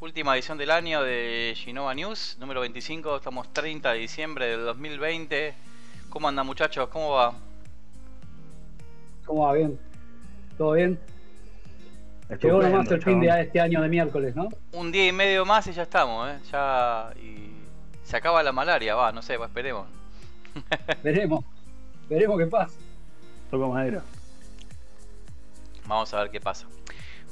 última edición del año de Genova News, número 25. Estamos 30 de diciembre del 2020. ¿Cómo andan muchachos? ¿Cómo va? ¿Cómo va? Bien. ¿Todo bien? Llegó nomás el fin de este año de miércoles, ¿no? Un día y medio más y ya estamos, ¿eh? Ya. Y se acaba la malaria, va, no sé, pues esperemos. Veremos. Veremos qué pasa. Toco madera. Vamos a ver qué pasa.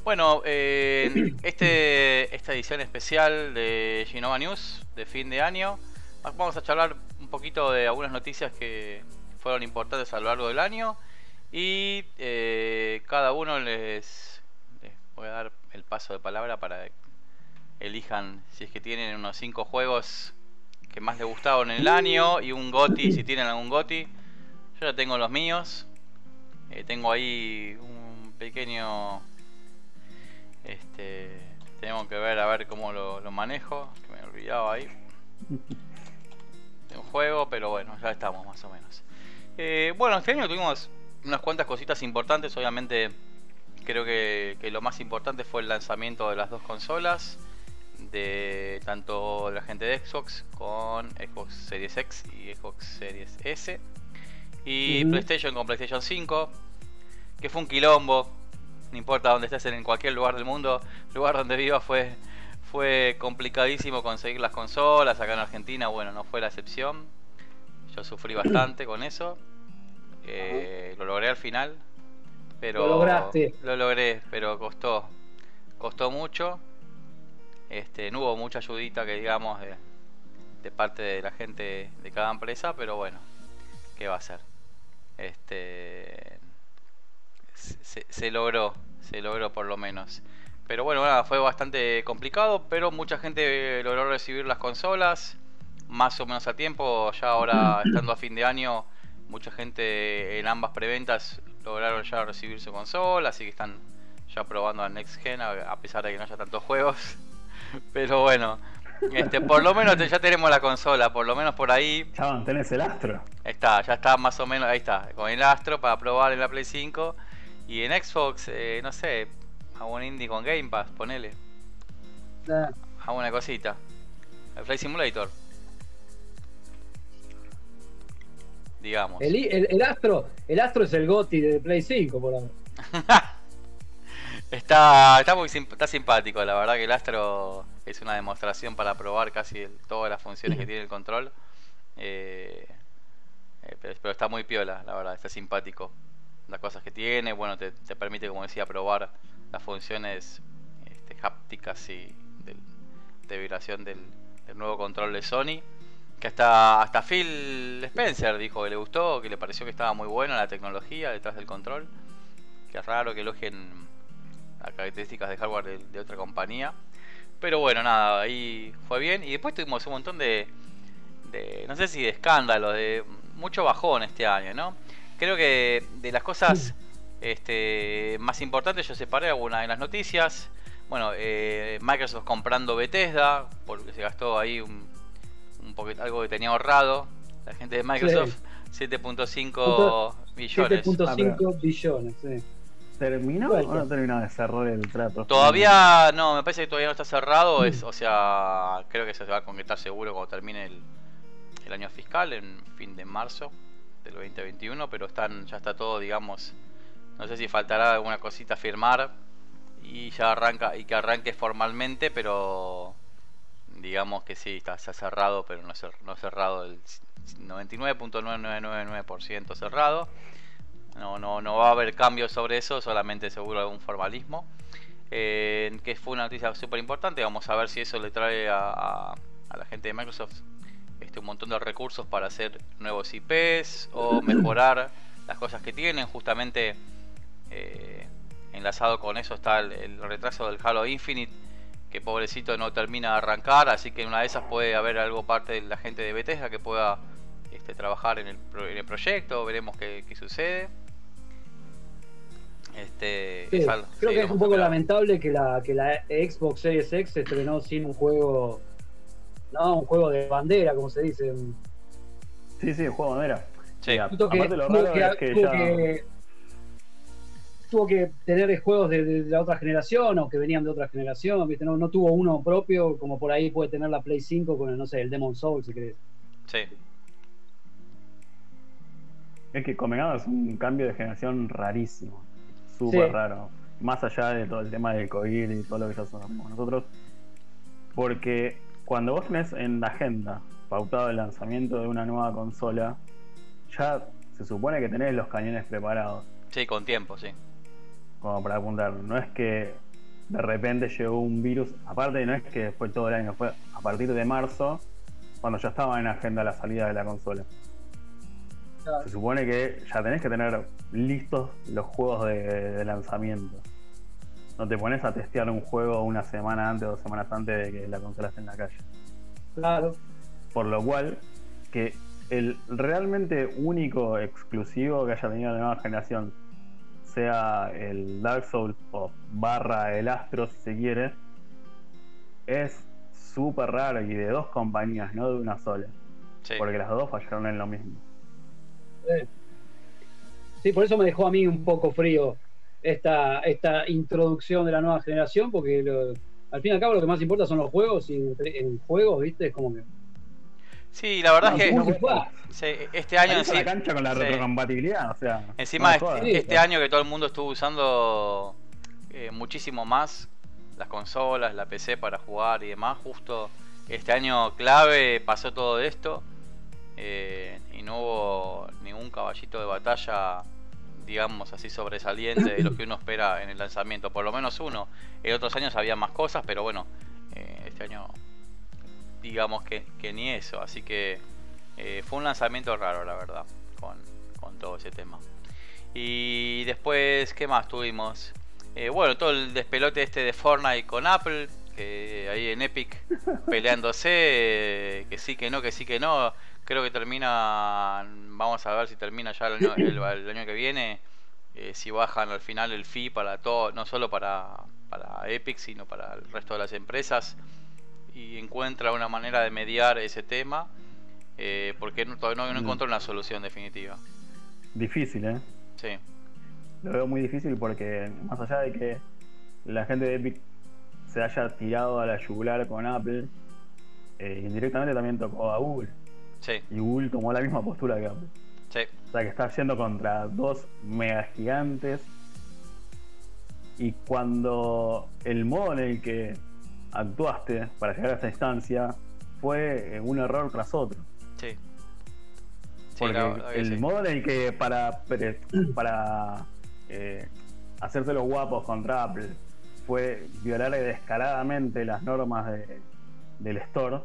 Bueno, eh, este, esta edición especial de Genova News de fin de año, vamos a charlar un poquito de algunas noticias que fueron importantes a lo largo del año y eh, cada uno les, voy a dar el paso de palabra para que elijan si es que tienen unos 5 juegos que más les gustaron en el año y un GOTI si tienen algún GOTI. Yo ya tengo los míos. Eh, tengo ahí un pequeño este, tenemos que ver a ver cómo lo, manejo, que me he olvidado ahí. De un juego, pero bueno, ya estamos más o menos. Eh, bueno, este año tuvimos unas cuantas cositas importantes, obviamente creo que, lo más importante fue el lanzamiento de las dos consolas, de tanto la gente de Xbox con Xbox Series X y Xbox Series S, y PlayStation con PlayStation 5, que fue un quilombo, no importa dónde estés en cualquier lugar del mundo, lugar donde viva fue, fue complicadísimo conseguir las consolas, acá en Argentina, bueno, no fue la excepción, yo sufrí bastante con eso, eh, lo logré al final, pero lo lograste. Lo logré, pero costó, costó mucho, este, no hubo mucha ayudita que digamos de, de parte de la gente de cada empresa, pero bueno, ¿qué va a ser? Este, se, logró, se logró por lo menos. Pero bueno, nada, fue bastante complicado, pero mucha gente logró recibir las consolas más o menos a tiempo. Ya ahora, estando a fin de año, mucha gente en ambas preventas lograron ya recibir su consola, así que están ya probando a Next Gen, a pesar de que no haya tantos juegos. Pero bueno, este, por lo menos ya tenemos la consola, por lo menos por ahí. Chaval, tenés el Astro. Está, ya está más o menos, ahí está, con el Astro para probar en la Play 5. Y en Xbox, eh, no sé, hago un indie con Game Pass, ponele. Ah. Hago una cosita. El Flight Simulator. Digamos. El, Astro, el Astro es el GOTI de Play 5, por ahora. está, está muy está simpático, la verdad que el Astro es una demostración para probar casi todas las funciones que tiene el control. Eh, eh, pero está muy piola, la verdad, está simpático las cosas que tiene, bueno, te, permite, como decía, probar las funciones este, hápticas y de vibración del, nuevo control de Sony. Que hasta, hasta Phil Spencer dijo que le gustó, que le pareció que estaba muy buena la tecnología detrás del control. Que es raro que elogien las características de hardware de, otra compañía. Pero bueno, nada, ahí fue bien. Y después tuvimos un montón de, de no sé si de escándalo, de mucho bajón este año, ¿no? Creo que de las cosas este, más importantes yo separé algunas de las noticias. Bueno, eh, Microsoft comprando Bethesda, porque se gastó ahí un, un poquito, algo que tenía ahorrado. La gente de Microsoft, 7.5 billones. 7.5 billones, sí. ¿Terminó o no terminó de cerrar el trato? Todavía no, me parece que todavía no está cerrado. Es, o sea, creo que se va a concretar seguro cuando termine el, el año fiscal, en fin de marzo del 2021, pero están ya está todo, digamos, no sé si faltará alguna cosita firmar y ya arranca y que arranque formalmente, pero digamos que sí, está, está cerrado, pero no, no cerrado el 99.9999% cerrado. No, no, no va a haber cambios sobre eso, solamente seguro algún formalismo. Eh, que fue una noticia súper importante. Vamos a ver si eso le trae a la gente de Microsoft este, un montón de recursos para hacer nuevos IPs o mejorar las cosas que tienen. Justamente eh, enlazado con eso está el, retraso del Halo Infinite, que pobrecito no termina de arrancar, así que en una de esas puede haber algo parte de la gente de Bethesda que pueda este, trabajar en el, proyecto, veremos qué, sucede. Este, creo que es un poco lamentable que la, que la Xbox Series X se estrenó sin un juego ¿no? Un juego de bandera, como se dice. Sí, sí, un juego de bandera. Sí. Aparte lo raro es que ya... tuvo que tener juegos de, la otra generación o que venían de otra generación, ¿viste? No, no tuvo uno propio, como por ahí puede tener la Play 5 con el, no sé, el Demon Soul, si querés. Sí. Es que convengamos es un cambio de generación rarísimo, súper raro, más allá de todo el tema del COVID y todo lo que ya somos nosotros, porque cuando vos tenés en la agenda pautado el lanzamiento de una nueva consola, ya se supone que tenés los cañones preparados. Sí, con tiempo, sí. Como para apuntar. No es que de repente llegó un virus. Aparte, no es que fue todo el año, fue a partir de marzo, cuando ya estaba en agenda la salida de la consola. Se supone que ya tenés que tener listos los juegos de, lanzamiento. No te pones a testear un juego una semana antes o dos semanas antes de que la consola esté en la calle. Claro. Por lo cual, que el realmente único exclusivo que haya tenido la nueva generación sea el Dark Souls o barra el Astro si se quiere, es súper raro y de dos compañías, no de una sola. Porque las dos fallaron en lo mismo. Sí, por eso me dejó a mí un poco frío esta, esta introducción de la nueva generación, porque al fin y al cabo lo que más importa son los juegos y en juegos, ¿viste? Es como que Sí, la verdad es que este año encima, la cancha con la retrocompatibilidad, o sea, encima este, este año que todo el mundo estuvo usando eh, muchísimo más las consolas, la PC para jugar y demás, justo este año clave pasó todo esto eh, y no hubo ningún caballito de batalla digamos así sobresaliente de lo que uno espera en el lanzamiento, por lo menos uno. En otros años había más cosas, pero bueno, eh, este año digamos que, ni eso. Así que eh, fue un lanzamiento raro, la verdad, con, todo ese tema. Y después, ¿qué más tuvimos? Eh, bueno, todo el despelote este de Fortnite con Apple, que ahí en Epic peleándose, eh, que sí, que no, que sí, que no. Creo que termina, vamos a ver si termina ya el año, que viene, si bajan al final el fee para todo, no solo para, para Epic, sino para el resto de las empresas y encuentra una manera de mediar ese tema, eh, porque no, todavía no, no mm. encontró una solución definitiva. Difícil, ¿eh? Sí. Lo veo muy difícil porque más allá de que la gente de Epic se haya tirado a la yugular con Apple, eh, indirectamente también tocó a Google. Sí. Y Google tomó la misma postura que Apple. Sí. O sea que está haciendo contra dos mega gigantes. Y cuando el modo en el que actuaste para llegar a esa instancia fue un error tras otro. Sí. Porque el modo en el que para, para eh, hacerse los guapos contra Apple fue violar descaradamente las normas del store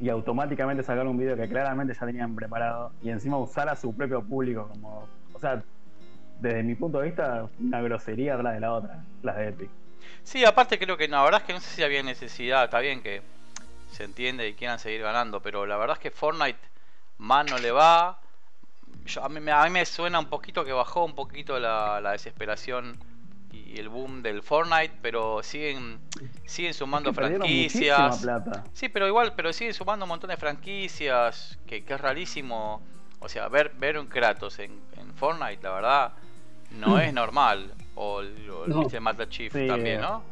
y automáticamente sacar un video que claramente ya tenían preparado y encima usar a su propio público como. O sea, desde mi punto de vista, una grosería la de la otra, la de Epic. Sí, aparte creo que la verdad es que no sé si había necesidad, está bien que se entiende y quieran seguir ganando, pero la verdad es que Fortnite más no le va. a, mí, me suena un poquito que bajó un poquito la, desesperación y el boom del Fortnite, pero siguen siguen sumando franquicias. Sí, pero igual, pero siguen sumando un montón de franquicias, que, es rarísimo. O sea, ver, ver un Kratos en, en Fortnite, la verdad, no es normal. O el, Mata Chief también, ¿no?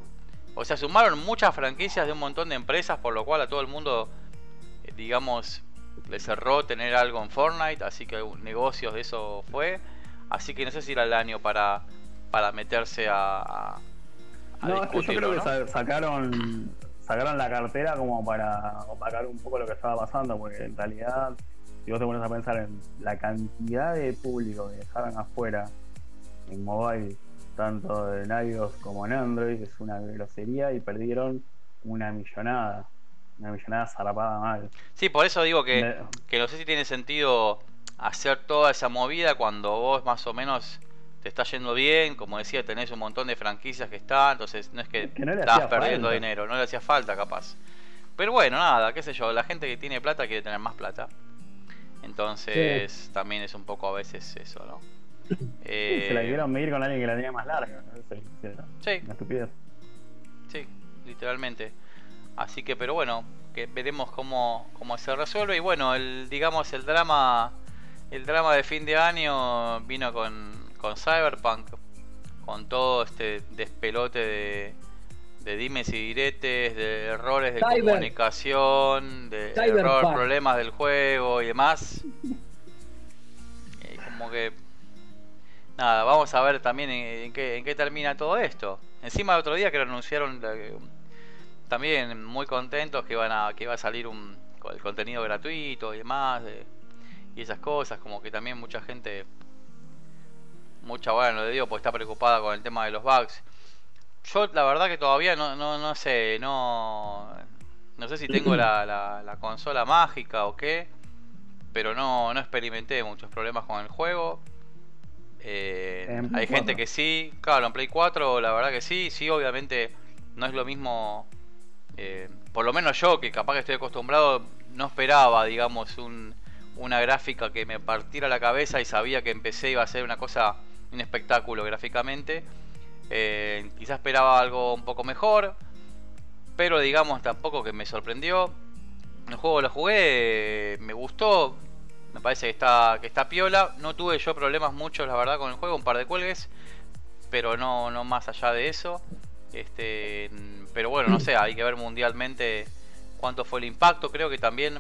O sea, sumaron muchas franquicias de un montón de empresas, por lo cual a todo el mundo, eh, digamos, le cerró tener algo en Fortnite, así que negocios de eso fue. Así que no sé si era el año para, para meterse a, no, yo creo que sacaron, sacaron la cartera como para opacar un poco lo que estaba pasando, porque en realidad, si vos te pones a pensar en la cantidad de público que dejaron afuera en mobile tanto en iOS como en Android, es una grosería y perdieron una millonada. Una millonada zarpada mal. Sí, por eso digo que, que no sé si tiene sentido hacer toda esa movida cuando vos más o menos te está yendo bien, como decía, tenés un montón de franquicias que están, entonces no es que, estás perdiendo dinero, no le hacía falta capaz. Pero bueno, nada, qué sé yo, la gente que tiene plata quiere tener más plata. Entonces también es un poco a veces eso, ¿no? Eh, se la quisieron medir con alguien que la tenía más larga. Sí. Una estupidez. Sí, literalmente. Así que, pero bueno, que veremos cómo, cómo se resuelve. Y bueno, el, digamos, el drama el drama de fin de año vino con, con Cyberpunk. con todo este despelote de, de dimes y diretes, de errores de comunicación, de problemas del juego y demás. como que. Nada, vamos a ver también en, qué, en qué termina todo esto. Encima el otro día que lo anunciaron también muy contentos que iban a que iba a salir un el contenido gratuito y demás y esas cosas como que también mucha gente mucha bueno lo digo porque está preocupada con el tema de los bugs. Yo la verdad que todavía no, no, no sé no no sé si tengo la, la, consola mágica o qué pero no, no experimenté muchos problemas con el juego. Eh, hay gente que sí claro en Play 4 la verdad que sí sí obviamente no es lo mismo eh, por lo menos yo, que capaz que estoy acostumbrado, no esperaba, digamos, un, una gráfica que me partiera la cabeza y sabía que empecé iba a ser una cosa, un espectáculo gráficamente. Eh, quizás esperaba algo un poco mejor, pero digamos tampoco que me sorprendió. El juego lo jugué, me gustó, me parece que está, que está piola. No tuve yo problemas muchos, la verdad, con el juego, un par de cuelgues, pero no, no más allá de eso. Este, pero bueno, no sé, hay que ver mundialmente cuánto fue el impacto. Creo que también,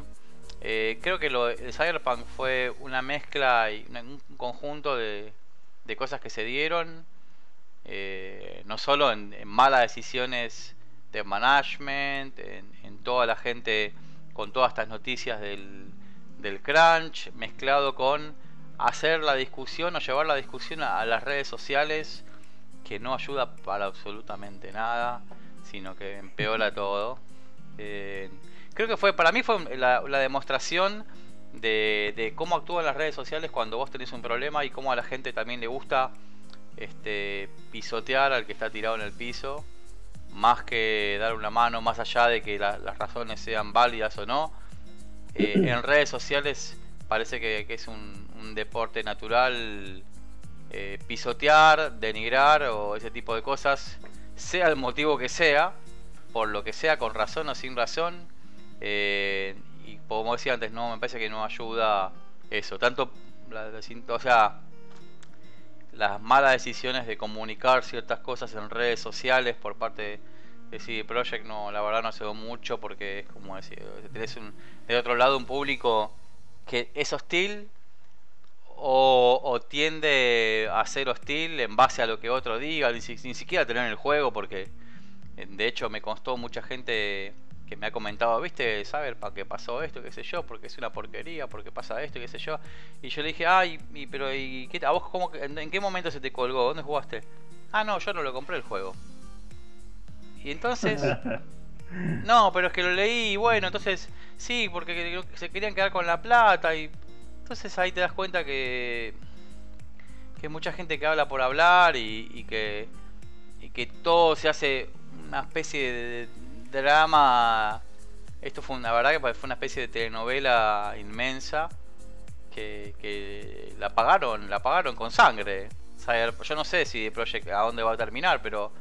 eh, creo que lo, el Cyberpunk fue una mezcla y un conjunto de, cosas que se dieron, eh, no solo en, malas decisiones de management, en, toda la gente con todas estas noticias del, del crunch, mezclado con hacer la discusión o llevar la discusión a las redes sociales que no ayuda para absolutamente nada, sino que empeora todo. Eh, creo que fue, para mí fue la, demostración de, cómo actúan las redes sociales cuando vos tenés un problema y cómo a la gente también le gusta este, pisotear al que está tirado en el piso, más que dar una mano, más allá de que las razones sean válidas o no. Eh, en redes sociales parece que, es un, deporte natural eh, pisotear, denigrar o ese tipo de cosas, sea el motivo que sea, por lo que sea, con razón o sin razón. Eh, y como decía antes, no me parece que no ayuda eso. Tanto, o sea, las malas decisiones de comunicar ciertas cosas en redes sociales por parte de CD Projekt, no, la verdad no se ve mucho porque es como decir, tenés un, de otro lado un público que es hostil o, tiende a ser hostil en base a lo que otro diga, ni, siquiera tener el juego, porque de hecho me constó mucha gente que me ha comentado, viste, saber para qué pasó esto, qué sé yo, porque es una porquería, porque pasa esto, qué sé yo. Y yo le dije, ay, pero ¿y qué, a vos cómo, en, qué momento se te colgó? ¿Dónde jugaste? Ah, no, yo no lo compré el juego. Y entonces... no, pero es que lo leí y bueno, entonces sí, porque se querían quedar con la plata y entonces ahí te das cuenta que, que hay mucha gente que habla por hablar y, que, y que todo se hace una especie de, drama. Esto fue una verdad que fue una especie de telenovela inmensa que, la pagaron, la pagaron con sangre. yo no sé si Project a dónde va a terminar, pero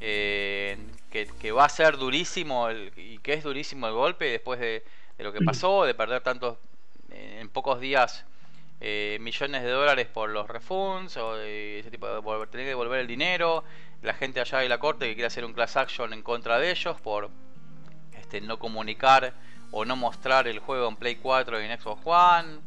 eh, que, va a ser durísimo y que es durísimo el golpe después de, de lo que pasó, de perder tantos en pocos días eh, millones de dólares por los refunds o ese tipo de volver, tener que devolver el dinero. La gente allá de la corte que quiere hacer un class action en contra de ellos por este, no comunicar o no mostrar el juego en Play 4 y en Xbox One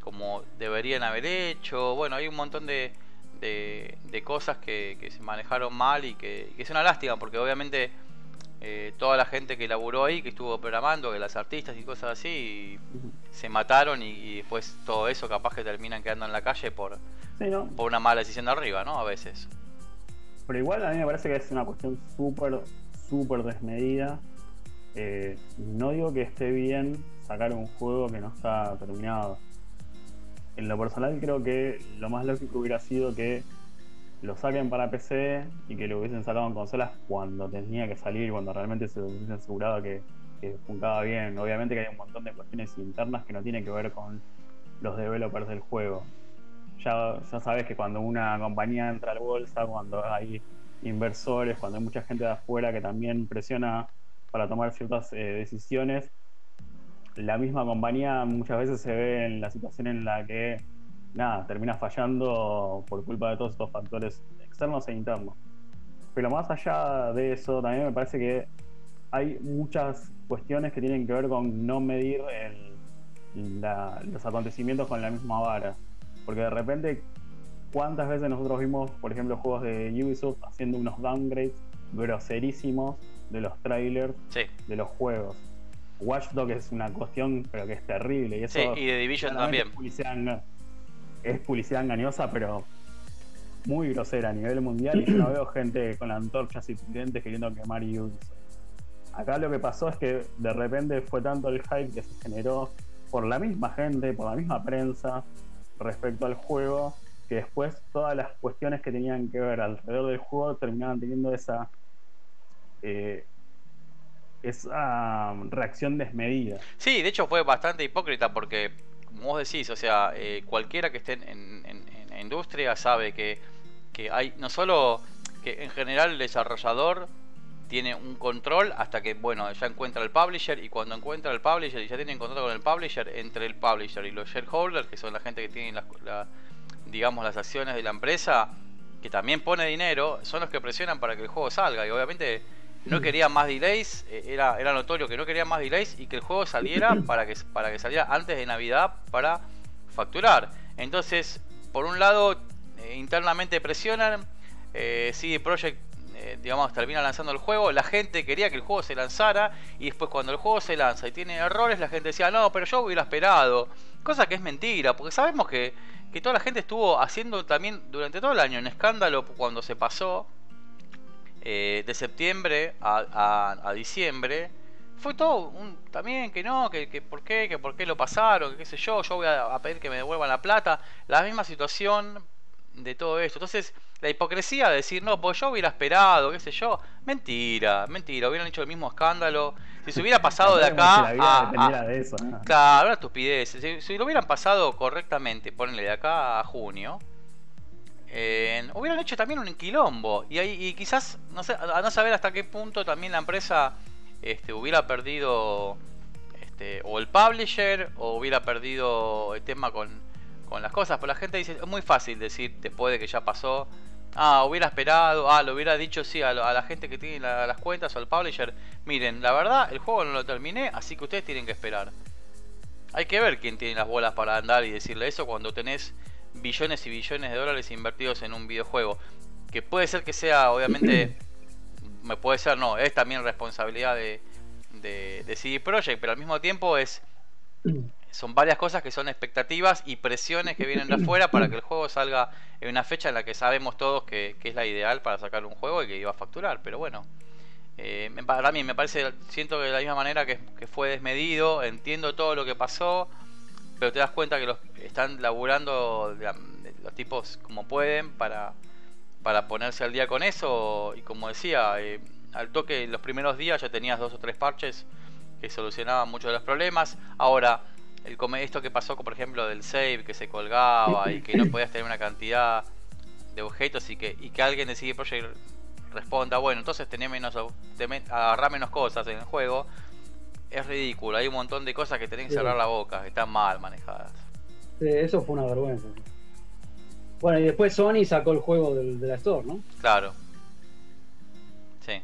como deberían haber hecho. Bueno, hay un montón de, de, cosas que, se manejaron mal y que, que es una lástima porque obviamente eh, toda la gente que laburó ahí, que estuvo programando, que las artistas y cosas así, se mataron y, después todo eso capaz que terminan quedando en la calle por, por una mala decisión de arriba, ¿no? A veces. Pero igual a mí me parece que es una cuestión súper, súper desmedida. Eh, no digo que esté bien sacar un juego que no está terminado. En lo personal creo que lo más lógico hubiera sido que lo saquen para PC y que lo hubiesen sacado en consolas cuando tenía que salir, cuando realmente se hubiesen asegurado que, que bien. Obviamente que hay un montón de cuestiones internas que no tienen que ver con los developers del juego. Ya, sabes que cuando una compañía entra a la bolsa, cuando hay inversores, cuando hay mucha gente de afuera que también presiona para tomar ciertas eh, decisiones, la misma compañía muchas veces se ve en la situación en la que nada, termina fallando por culpa de todos estos factores externos e internos. Pero más allá de eso, también me parece que hay muchas cuestiones que tienen que ver con no medir los acontecimientos con la misma vara. Porque de repente, ¿cuántas veces nosotros vimos, por ejemplo, juegos de Ubisoft haciendo unos downgrades groserísimos de los trailers de los juegos? Watchdog es una cuestión, pero que es terrible. Y, eso y de Division también. Es publicidad, engañosa, pero muy grosera a nivel mundial. Y yo no veo gente con antorchas y tridentes queriendo quemar Ubisoft. Acá lo que pasó es que de repente fue tanto el hype que se generó por la misma gente, por la misma prensa respecto al juego, que después todas las cuestiones que tenían que ver alrededor del juego terminaban teniendo esa eh, esa reacción desmedida. Sí, de hecho fue bastante hipócrita porque, como vos decís, o sea, eh, cualquiera que esté en, en, industria sabe que, que hay no solo que en general el desarrollador tiene un control hasta que, bueno, ya encuentra el publisher y cuando encuentra el publisher y ya tiene contrato con el publisher, entre el publisher y los shareholders, que son la gente que tiene, las, digamos, las acciones de la empresa, que también pone dinero, son los que presionan para que el juego salga y obviamente no mm. quería más delays, eh, era, era notorio que no quería más delays y que el juego saliera para que, para que saliera antes de Navidad para facturar. Entonces, por un lado, eh, internamente presionan, eh, CD Projekt eh, digamos, termina lanzando el juego, la gente quería que el juego se lanzara y después cuando el juego se lanza y tiene errores, la gente decía, no, pero yo hubiera esperado. Cosa que es mentira, porque sabemos que, que toda la gente estuvo haciendo también durante todo el año un escándalo cuando se pasó eh, de septiembre a, diciembre. Fue todo un, también que no, que, que por qué, que por qué lo pasaron, que qué sé yo, yo voy a, a pedir que me devuelvan la plata. La misma situación de todo esto. Entonces, la hipocresía de decir, no, pues yo hubiera esperado, qué sé yo. Mentira, mentira, hubieran hecho el mismo escándalo. Si se hubiera pasado de acá a. de eso, Claro, una estupidez. Si, lo hubieran pasado correctamente, ponle de acá a junio. hubieran hecho también un quilombo. Y, ahí, y quizás, no sé, a no saber hasta qué punto también la empresa este, hubiera perdido. Este, o el publisher, o hubiera perdido el tema con, con las cosas. Pero la gente dice, es muy fácil decir después de que ya pasó. Ah, hubiera esperado, ah, lo hubiera dicho sí a, la gente que tiene las cuentas o al publisher. Miren, la verdad, el juego no lo terminé, así que ustedes tienen que esperar. Hay que ver quién tiene las bolas para andar y decirle eso cuando tenés billones y billones de dólares invertidos en un videojuego. Que puede ser que sea, obviamente, me puede ser, no, es también responsabilidad de, de, de CD Projekt, pero al mismo tiempo es son varias cosas que son expectativas y presiones que vienen de afuera para que el juego salga en una fecha en la que sabemos todos que, es la ideal para sacar un juego y que iba a facturar. Pero bueno, eh, para mí me parece, siento que de la misma manera que, fue desmedido, entiendo todo lo que pasó, pero te das cuenta que los están laburando los tipos como pueden para, para ponerse al día con eso. Y como decía, eh, al toque los primeros días ya tenías dos o tres parches que solucionaban muchos de los problemas. Ahora, el esto que pasó, por ejemplo, del save que se colgaba y que no podías tener una cantidad de objetos y que, y que alguien de CD Projekt responda, bueno, entonces tenés menos, agarrar menos cosas en el juego, es ridículo. Hay un montón de cosas que tenés que cerrar la boca, que están mal manejadas. Sí, eso fue una vergüenza. Bueno, y después Sony sacó el juego del, de la Store, ¿no? Claro. Sí.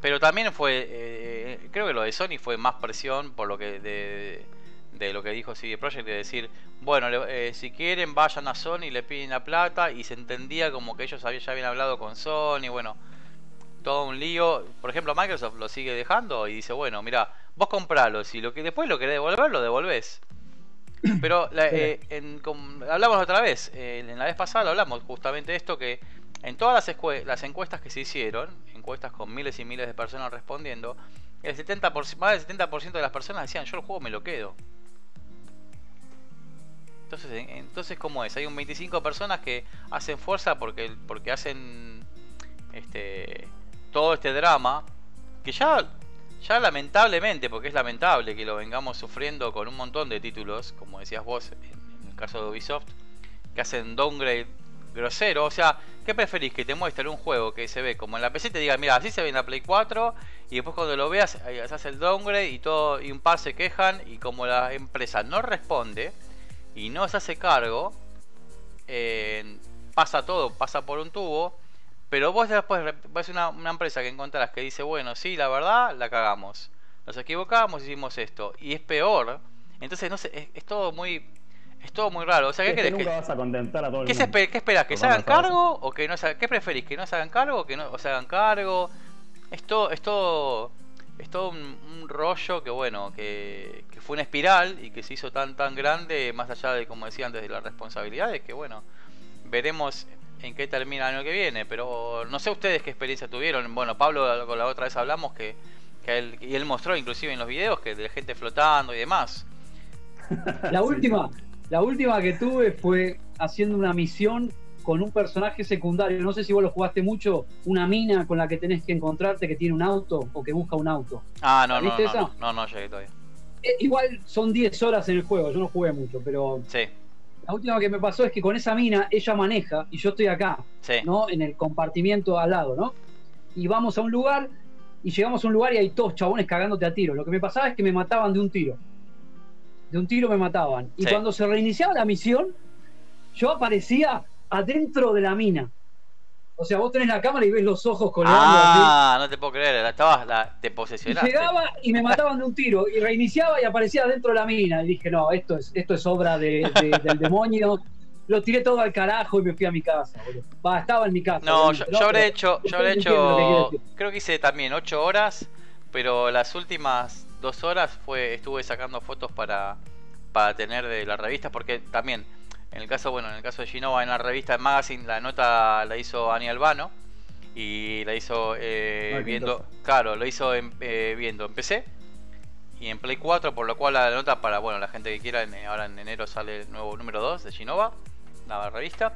Pero también fue, eh, eh, creo que lo de Sony fue más presión por lo que de de lo que dijo CD Projekt, de decir, bueno, eh, si quieren vayan a Sony y le piden la plata, y se entendía como que ellos ya habían hablado con Sony, bueno, todo un lío. Por ejemplo, Microsoft lo sigue dejando y dice, bueno, mira, vos compralo, si lo que después lo querés devolver, lo devolvés. Pero eh, hablamos otra vez, eh, en la vez pasada hablamos justamente de esto que en todas las, las encuestas que se hicieron, encuestas con miles y miles de personas respondiendo, el 70%, más del 70% de las personas decían yo el juego me lo quedo. Entonces, entonces ¿cómo es? Hay un 25 personas que hacen fuerza porque, porque hacen este todo este drama que ya ya lamentablemente, porque es lamentable que lo vengamos sufriendo con un montón de títulos, como decías vos en, el caso de Ubisoft, que hacen downgrade grosero. O sea, ¿qué preferís? Que te muestre un juego que se ve como en la PC te diga, mira, así se ve en la Play 4, y después cuando lo veas, se hace el downgrade y todo, y un par se quejan, y como la empresa no responde, y no se hace cargo, pasa todo, pasa por un tubo, pero vos después ves una, una empresa que encontrás que dice, bueno, sí, la verdad, la cagamos. Nos equivocamos, hicimos esto. Y es peor. Entonces, no sé, es, todo muy... Es todo muy raro. O sea, ¿qué querés? que, vas a contentar a todo ¿Qué, ¿Qué esperás? ¿Que se hagan cargo o que no se ¿Qué preferís? ¿Que no se hagan cargo o que no se hagan cargo? Es todo, es todo, es todo un, rollo que, bueno, que, fue una espiral y que se hizo tan, tan grande, más allá de, como decía antes, de las responsabilidades, que, bueno, veremos en qué termina el año que viene, pero no sé ustedes qué experiencia tuvieron. Bueno, Pablo, con la otra vez hablamos que, que él, y él mostró inclusive en los videos que de gente flotando y demás. La última, la última que tuve fue haciendo una misión con un personaje secundario. No sé si vos lo jugaste mucho, una mina con la que tenés que encontrarte que tiene un auto o que busca un auto. Ah, no, no, no, no, no, llegué todavía. Eh, igual son 10 horas en el juego, yo no jugué mucho, pero sí. La última que me pasó es que con esa mina ella maneja y yo estoy acá, ¿no? En el compartimiento al lado, ¿no? Y vamos a un lugar y llegamos a un lugar y hay todos chabones cagándote a tiro. Lo que me pasaba es que me mataban de un tiro. De un tiro me mataban. Y cuando se reiniciaba la misión, yo aparecía adentro de la mina. O sea, vos tenés la cámara y ves los ojos colgando. Ah, no te puedo creer, estabas, la, te posesionaste. Llegaba y me mataban de un tiro, y reiniciaba y aparecía dentro de la mina. Y dije, no, esto es, esto es obra de, del demonio. Lo tiré todo al carajo y me fui a mi casa. Va, estaba en mi casa. No, yo, habré hecho, yo habré hecho, creo que hice también 8 horas, pero las últimas 2 horas fue estuve sacando fotos para, para tener de la revista, porque también en el caso, bueno, en el caso de Ginova, en la revista de Magazine, la nota la hizo Ani Albano y la hizo eh, viendo, claro, lo hizo eh, viendo en PC y en Play 4, por lo cual la nota para, bueno, la gente que quiera, ahora en enero sale el nuevo número 2 de Ginova, la revista.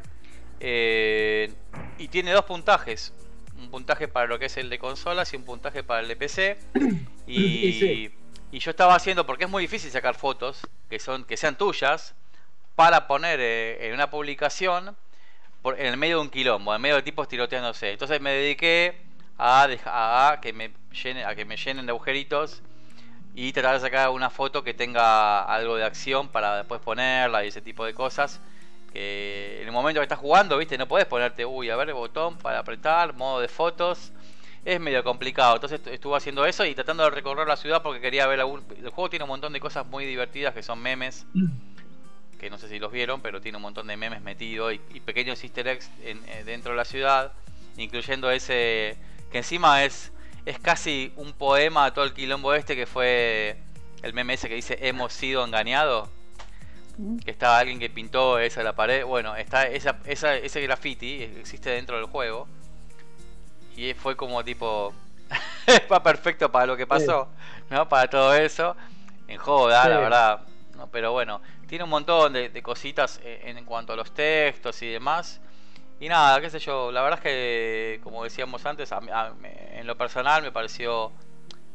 Eh, y tiene dos puntajes, un puntaje para lo que es el de consolas y un puntaje para el de PC. Y, y yo estaba haciendo, porque es muy difícil sacar fotos que, son, que sean tuyas, para poner eh, en una publicación en el medio de un quilombo, en medio de tipos tiroteándose. Entonces me dediqué a, que me llenen de agujeritos y tratar de sacar una foto que tenga algo de acción para después ponerla y ese tipo de cosas. En el momento que estás jugando, viste, no puedes ponerte, uy, a ver el botón para apretar, modo de fotos. Es medio complicado. Entonces estuve haciendo eso y tratando de recorrer la ciudad porque quería ver algún. El juego tiene un montón de cosas muy divertidas que son memes. Mm que no sé si los vieron, pero tiene un montón de memes metidos y, pequeños easter eggs eh, dentro de la ciudad, incluyendo ese que encima es, es casi un poema a todo el quilombo este que fue el meme ese que dice hemos sido engañados. Que está alguien que pintó esa la pared. Bueno, está esa, esa, ese graffiti existe dentro del juego. Y fue como tipo. va perfecto para lo que pasó, ¿no? Para todo eso. En joda, la verdad. ¿no? Pero bueno, tiene un montón de, cositas eh, en, cuanto a los textos y demás. Y nada, qué sé yo, la verdad es que, como decíamos antes, en lo personal me pareció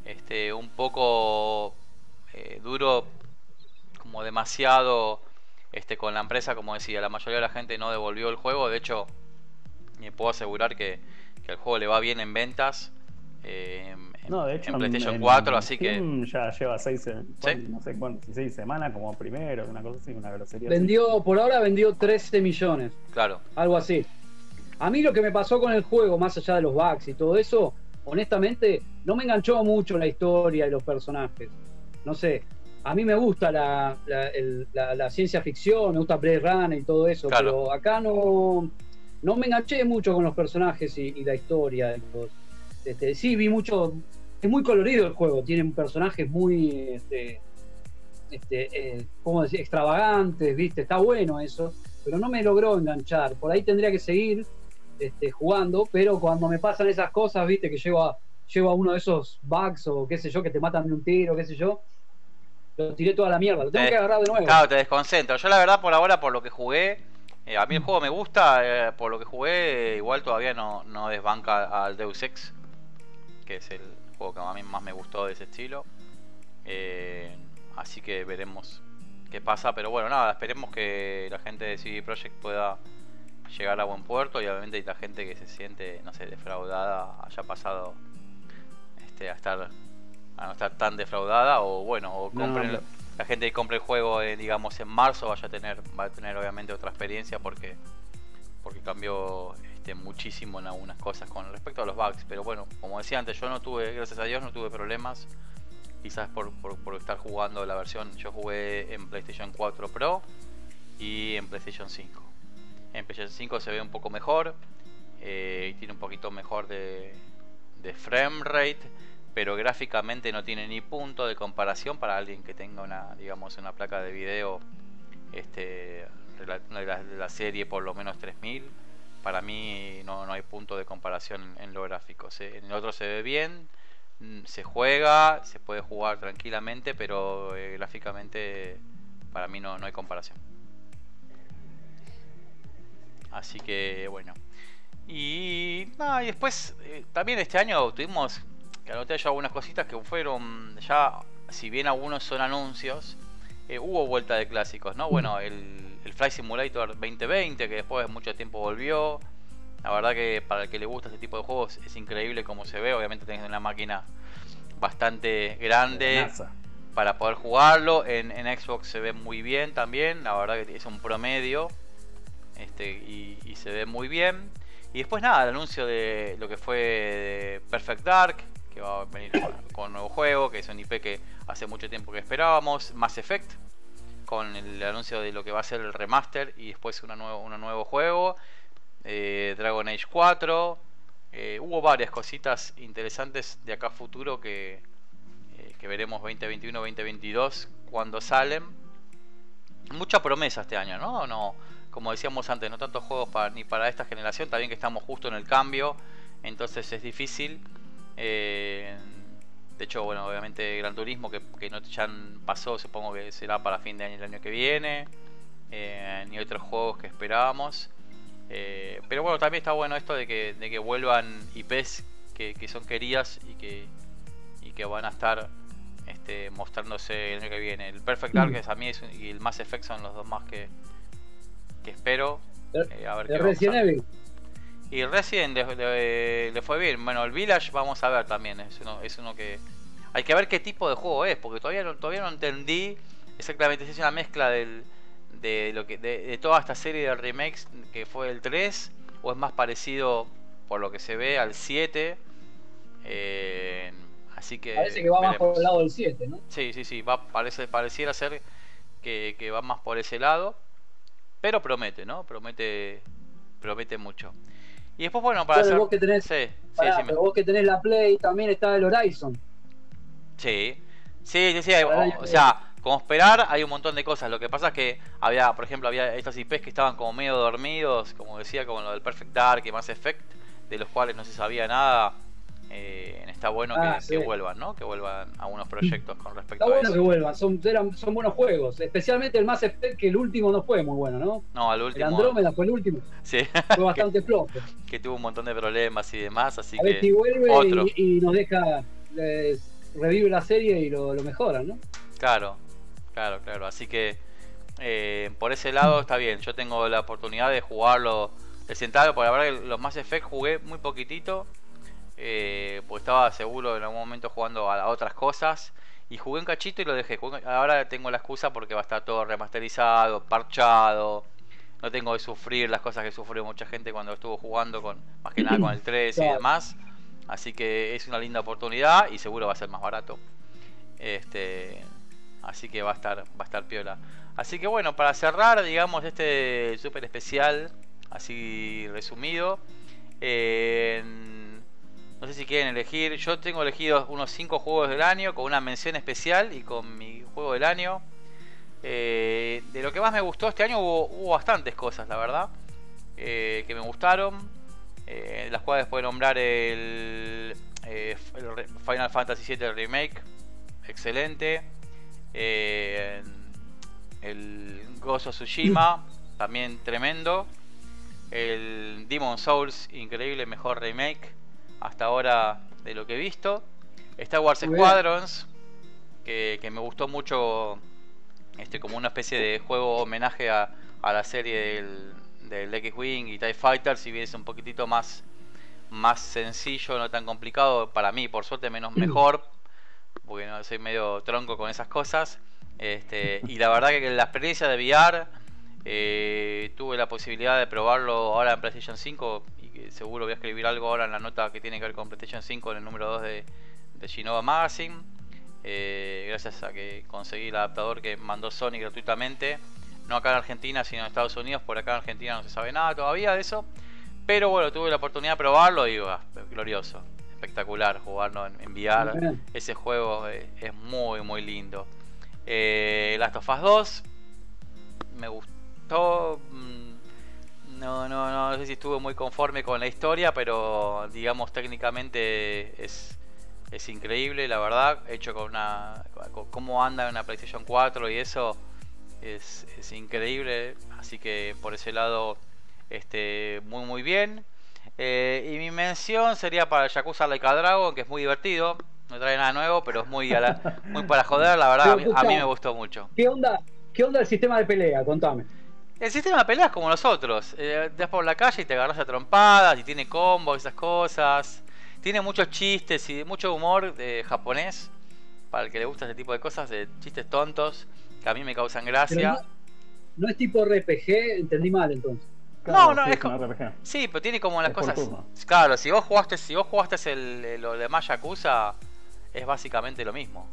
este, un poco eh, duro, como demasiado este, con la empresa, como decía, la mayoría de la gente no devolvió el juego, de hecho, me puedo asegurar que, que el juego le va bien en ventas. Eh, no, de hecho, en PlayStation 4, así que. Ya lleva 6 no sé cuánto, seis semanas como primero, una cosa así, una grosería. Vendió, por ahora vendió 13 millones. Claro. Algo así. A mí lo que me pasó con el juego, más allá de los bugs y todo eso, honestamente, no me enganchó mucho la historia y los personajes. No sé, a mí me gusta la, la, ciencia ficción, me gusta Blade Runner y todo eso, pero acá no, no me enganché mucho con los personajes y, la historia. Este, sí, vi mucho es muy colorido el juego, tienen personajes muy, este, este, eh, ¿cómo decir? extravagantes, ¿viste? Está bueno eso, pero no me logró enganchar. Por ahí tendría que seguir este, jugando, pero cuando me pasan esas cosas, ¿viste? Que llego a, llego a uno de esos bugs o qué sé yo, que te matan de un tiro, qué sé yo, lo tiré toda la mierda, lo tengo que agarrar de nuevo. Claro, te desconcentro. Yo la verdad por ahora, por lo que jugué, eh, a mí el juego me gusta, eh, por lo que jugué, igual todavía no, no desbanca al Deus Ex, que es el, juego que a mí más me gustó de ese estilo. Eh, así que veremos qué pasa. Pero bueno, nada, esperemos que la gente de CD Projekt pueda llegar a buen puerto y obviamente la gente que se siente, no sé, defraudada haya pasado este, a estar a no estar tan defraudada o bueno, o compren, la gente que compre el juego digamos en marzo vaya a tener va a tener obviamente otra experiencia porque porque cambió muchísimo en algunas cosas con respecto a los bugs. Pero bueno, como decía antes, yo no tuve, gracias a Dios, no tuve problemas. Quizás por, estar jugando la versión, yo jugué en PlayStation 4 Pro y en PlayStation 5. En PlayStation 5 se ve un poco mejor eh, tiene un poquito mejor de, de frame rate pero gráficamente no tiene ni punto de comparación para alguien que tenga una, digamos, una placa de video este, de la, serie por lo menos 3000. Para mí no, hay punto de comparación en, lo gráfico. en el otro se ve bien, mm, se juega, se puede jugar tranquilamente, pero eh, gráficamente para mí no, no hay comparación. Así que bueno. Y, y después eh, también este año tuvimos que anoté yo algunas cositas que fueron ya, si bien algunos son anuncios, eh, hubo vuelta de clásicos, ¿no? Bueno, el, el Flight Simulator 2020, que después de mucho tiempo volvió. La verdad que para el que le gusta este tipo de juegos es increíble como se ve. Obviamente tenés una máquina bastante grande para poder jugarlo. En, Xbox se ve muy bien también. La verdad que es un promedio. Este, y, y se ve muy bien. Y después nada, el anuncio de lo que fue Perfect Dark, que va a venir con, un nuevo juego, que es un IP que hace mucho tiempo que esperábamos, Mass Effect, con el anuncio de lo que va a ser el remaster y después nuevo, un nuevo juego, eh, Dragon Age 4, eh, hubo varias cositas interesantes de acá futuro que, eh, que veremos 2021-2022 cuando salen. Mucha promesa este año, ¿no? no como decíamos antes, no tantos juegos para, ni para esta generación, también que estamos justo en el cambio, entonces es difícil. De hecho, bueno, obviamente Gran Turismo, que, no ya pasó, supongo que será para fin de año el año que viene. Eh, ni otros juegos que esperábamos. Eh, pero bueno, también está bueno esto de que, de que vuelvan IPs que, que son queridas y que, y que van a estar este, mostrándose el año que viene. El Perfect Dark mm. a mí y el Mass Effect son los dos más que, que espero. a ver qué Evil. Y Resident le, fue bien. Bueno, el Village vamos a ver también. Es uno, es uno que. Hay que ver qué tipo de juego es, porque todavía no, todavía no entendí exactamente si es una mezcla del, de, lo que, de, toda esta serie de remakes que fue el 3, o es más parecido, por lo que se ve, al 7. Eh, así que. Parece que va más por el lado del 7, ¿no? Sí, sí, sí. Va, parece, pareciera ser que, que va más por ese lado. Pero promete, ¿no? Promete, promete mucho. Y después, bueno, para hacer... Vos que tenés, sí, sí, vos que tenés la Play, también está el Horizon. Sí, sí, sí, sí. o, sea, como esperar, hay un montón de cosas. Lo que pasa es que había, por ejemplo, había estos IPs que estaban como medio dormidos, como decía, como lo del Perfect Dark y Mass Effect, de los cuales no se sabía nada. Eh, está bueno ah, que, vuelvan, ¿no? Que vuelvan a unos proyectos con respecto está a bueno que vuelvan, son, son buenos juegos. Especialmente el Mass Effect, que el último no fue muy bueno, ¿no? No, el último. El Andrómeda fue el último. Sí. Fue bastante flojo. Que tuvo un montón de problemas y demás, así a que. Ver si vuelve Y, nos deja. revive la serie y lo, lo mejora, ¿no? Claro, claro, claro. Así que. Eh, por ese lado está bien. Yo tengo la oportunidad de jugarlo de sentado, porque la verdad que los Mass Effect jugué muy poquitito eh, pues estaba seguro en algún momento jugando a otras cosas. Y jugué un cachito y lo dejé. Ahora tengo la excusa porque va a estar todo remasterizado, parchado. No tengo que sufrir las cosas que sufrió mucha gente cuando estuvo jugando con más que nada con el 3 y demás. Así que es una linda oportunidad y seguro va a ser más barato. Este, así que va a estar va a estar piola. Así que bueno, para cerrar, digamos este super especial así resumido, eh, no sé si quieren elegir. Yo tengo elegido unos 5 juegos del año con una mención especial y con mi juego del año. Eh, de lo que más me gustó este año hubo, bastantes cosas, la verdad. Eh, que me gustaron. Eh, las cuales puedo nombrar el, Final Fantasy VII Remake. Excelente. el Gozo Tsushima. También tremendo. El Demon Souls. Increíble, mejor remake hasta ahora de lo que he visto. Star Wars Squadrons, que, me gustó mucho este como una especie de juego homenaje a, la serie del, X-Wing y TIE Fighter, si bien es un poquitito más, más sencillo, no tan complicado, para mí, por suerte, menos mejor, porque soy medio tronco con esas cosas. Este, y la verdad que la experiencia de VR Eh, tuve la posibilidad de probarlo ahora en PlayStation 5 y que seguro voy a escribir algo ahora en la nota que tiene que ver con PlayStation 5 en el número 2 de, de Genova Magazine. Eh, gracias a que conseguí el adaptador que mandó Sony gratuitamente. No acá en Argentina, sino en Estados Unidos. Por acá en Argentina no se sabe nada todavía de eso. Pero bueno, tuve la oportunidad de probarlo y glorioso. Espectacular jugarlo en, en Ese juego eh, es, muy, muy lindo. Eh, Last of Us 2 me gustó. Mm, no, no, no sé si estuve muy conforme con la historia, pero digamos técnicamente es, es increíble, la verdad. Hecho con una. cómo anda en una PlayStation 4 y eso es, es increíble. Así que por ese lado este, muy muy bien. Eh, y mi mención sería para Yakuza Like a Dragon, que es muy divertido. No trae nada nuevo, pero es muy, muy para joder, la verdad. a, mí, me gustó mucho. ¿Qué onda, ¿Qué onda el sistema de pelea? Contame. El sistema de pelea es como nosotros. Eh, das por la calle y te agarras a trompadas y tiene combos, esas cosas. Tiene muchos chistes y mucho humor de japonés. Para el que le gusta ese tipo de cosas, de chistes tontos, que a mí me causan gracia. no, es tipo RPG, entendí mal entonces no, no, es como. Sí, pero tiene como las cosas. Claro, si vos jugaste, si vos jugaste el, lo de Yakuza, es básicamente lo mismo.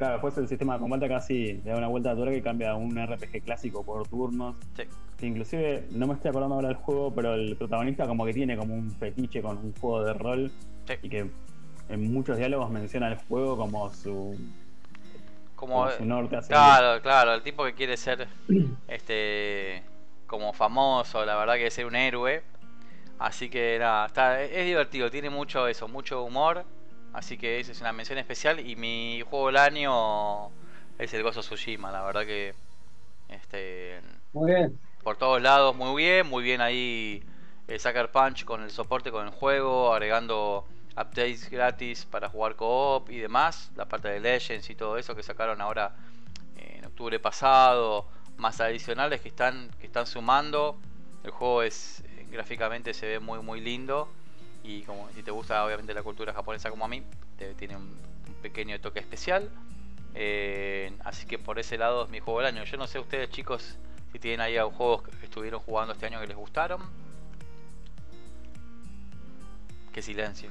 Claro, después el sistema de combate casi le da una vuelta a tuerca y cambia a un RPG clásico por turnos. Sí. Que inclusive, no me estoy acordando ahora del juego, pero el protagonista como que tiene como un fetiche con un juego de rol. Y que en muchos diálogos menciona el juego como su como, claro, claro, el tipo que quiere ser este como famoso, la verdad que es ser un héroe. Así que nada, está, es divertido, tiene mucho eso, mucho humor. Así que esa es una mención especial. Y mi juego del año es el Gozo Tsushima, la verdad que este muy bien. Por todos lados, muy bien, muy bien ahí Sucker Punch con el soporte con el juego, agregando updates gratis para jugar co-op y demás, la parte de Legends y todo eso que sacaron ahora en octubre pasado, más adicionales que están, que están sumando. El juego es gráficamente se ve muy muy lindo y como si te gusta obviamente la cultura japonesa como a mí, tiene un, pequeño toque especial. Eh, así que por ese lado es mi juego del año. Yo no sé ustedes chicos si tienen ahí juegos que estuvieron jugando este año que les gustaron. Qué silencio.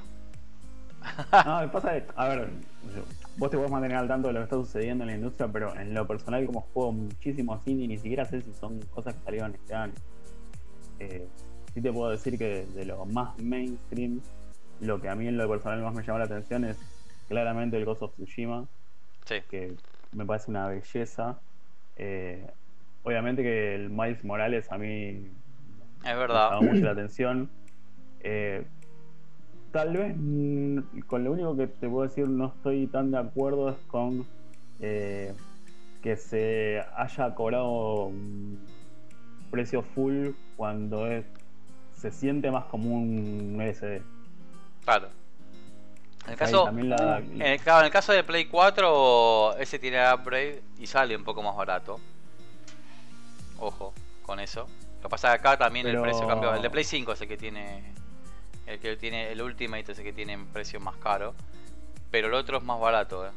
no, pasa esto. A ver, vos te podés mantener al tanto de lo que está sucediendo en la industria, pero en lo personal, como juego muchísimo cine, ni siquiera sé si son cosas que salieron este año. Eh, sí te puedo decir que de lo más mainstream, lo que a mí en lo personal más me llamó la atención es claramente el Ghost of Tsushima, que me parece una belleza. Eh, obviamente que el Miles Morales a mí es verdad. me llamó mucho la atención. Eh, tal vez mm, con lo único que te puedo decir no estoy tan de acuerdo es con eh, que se haya cobrado un precio full cuando es, se siente más como un SD. Claro. En el, caso, en, el, en el caso de Play 4, ese tiene upgrade y sale un poco más barato. Ojo con eso. Lo que pasa es que acá también el precio cambió. El de Play 5 es el que tiene el que tiene el Ultimate es el que tiene un precio más caro. Pero el otro es más barato, eh.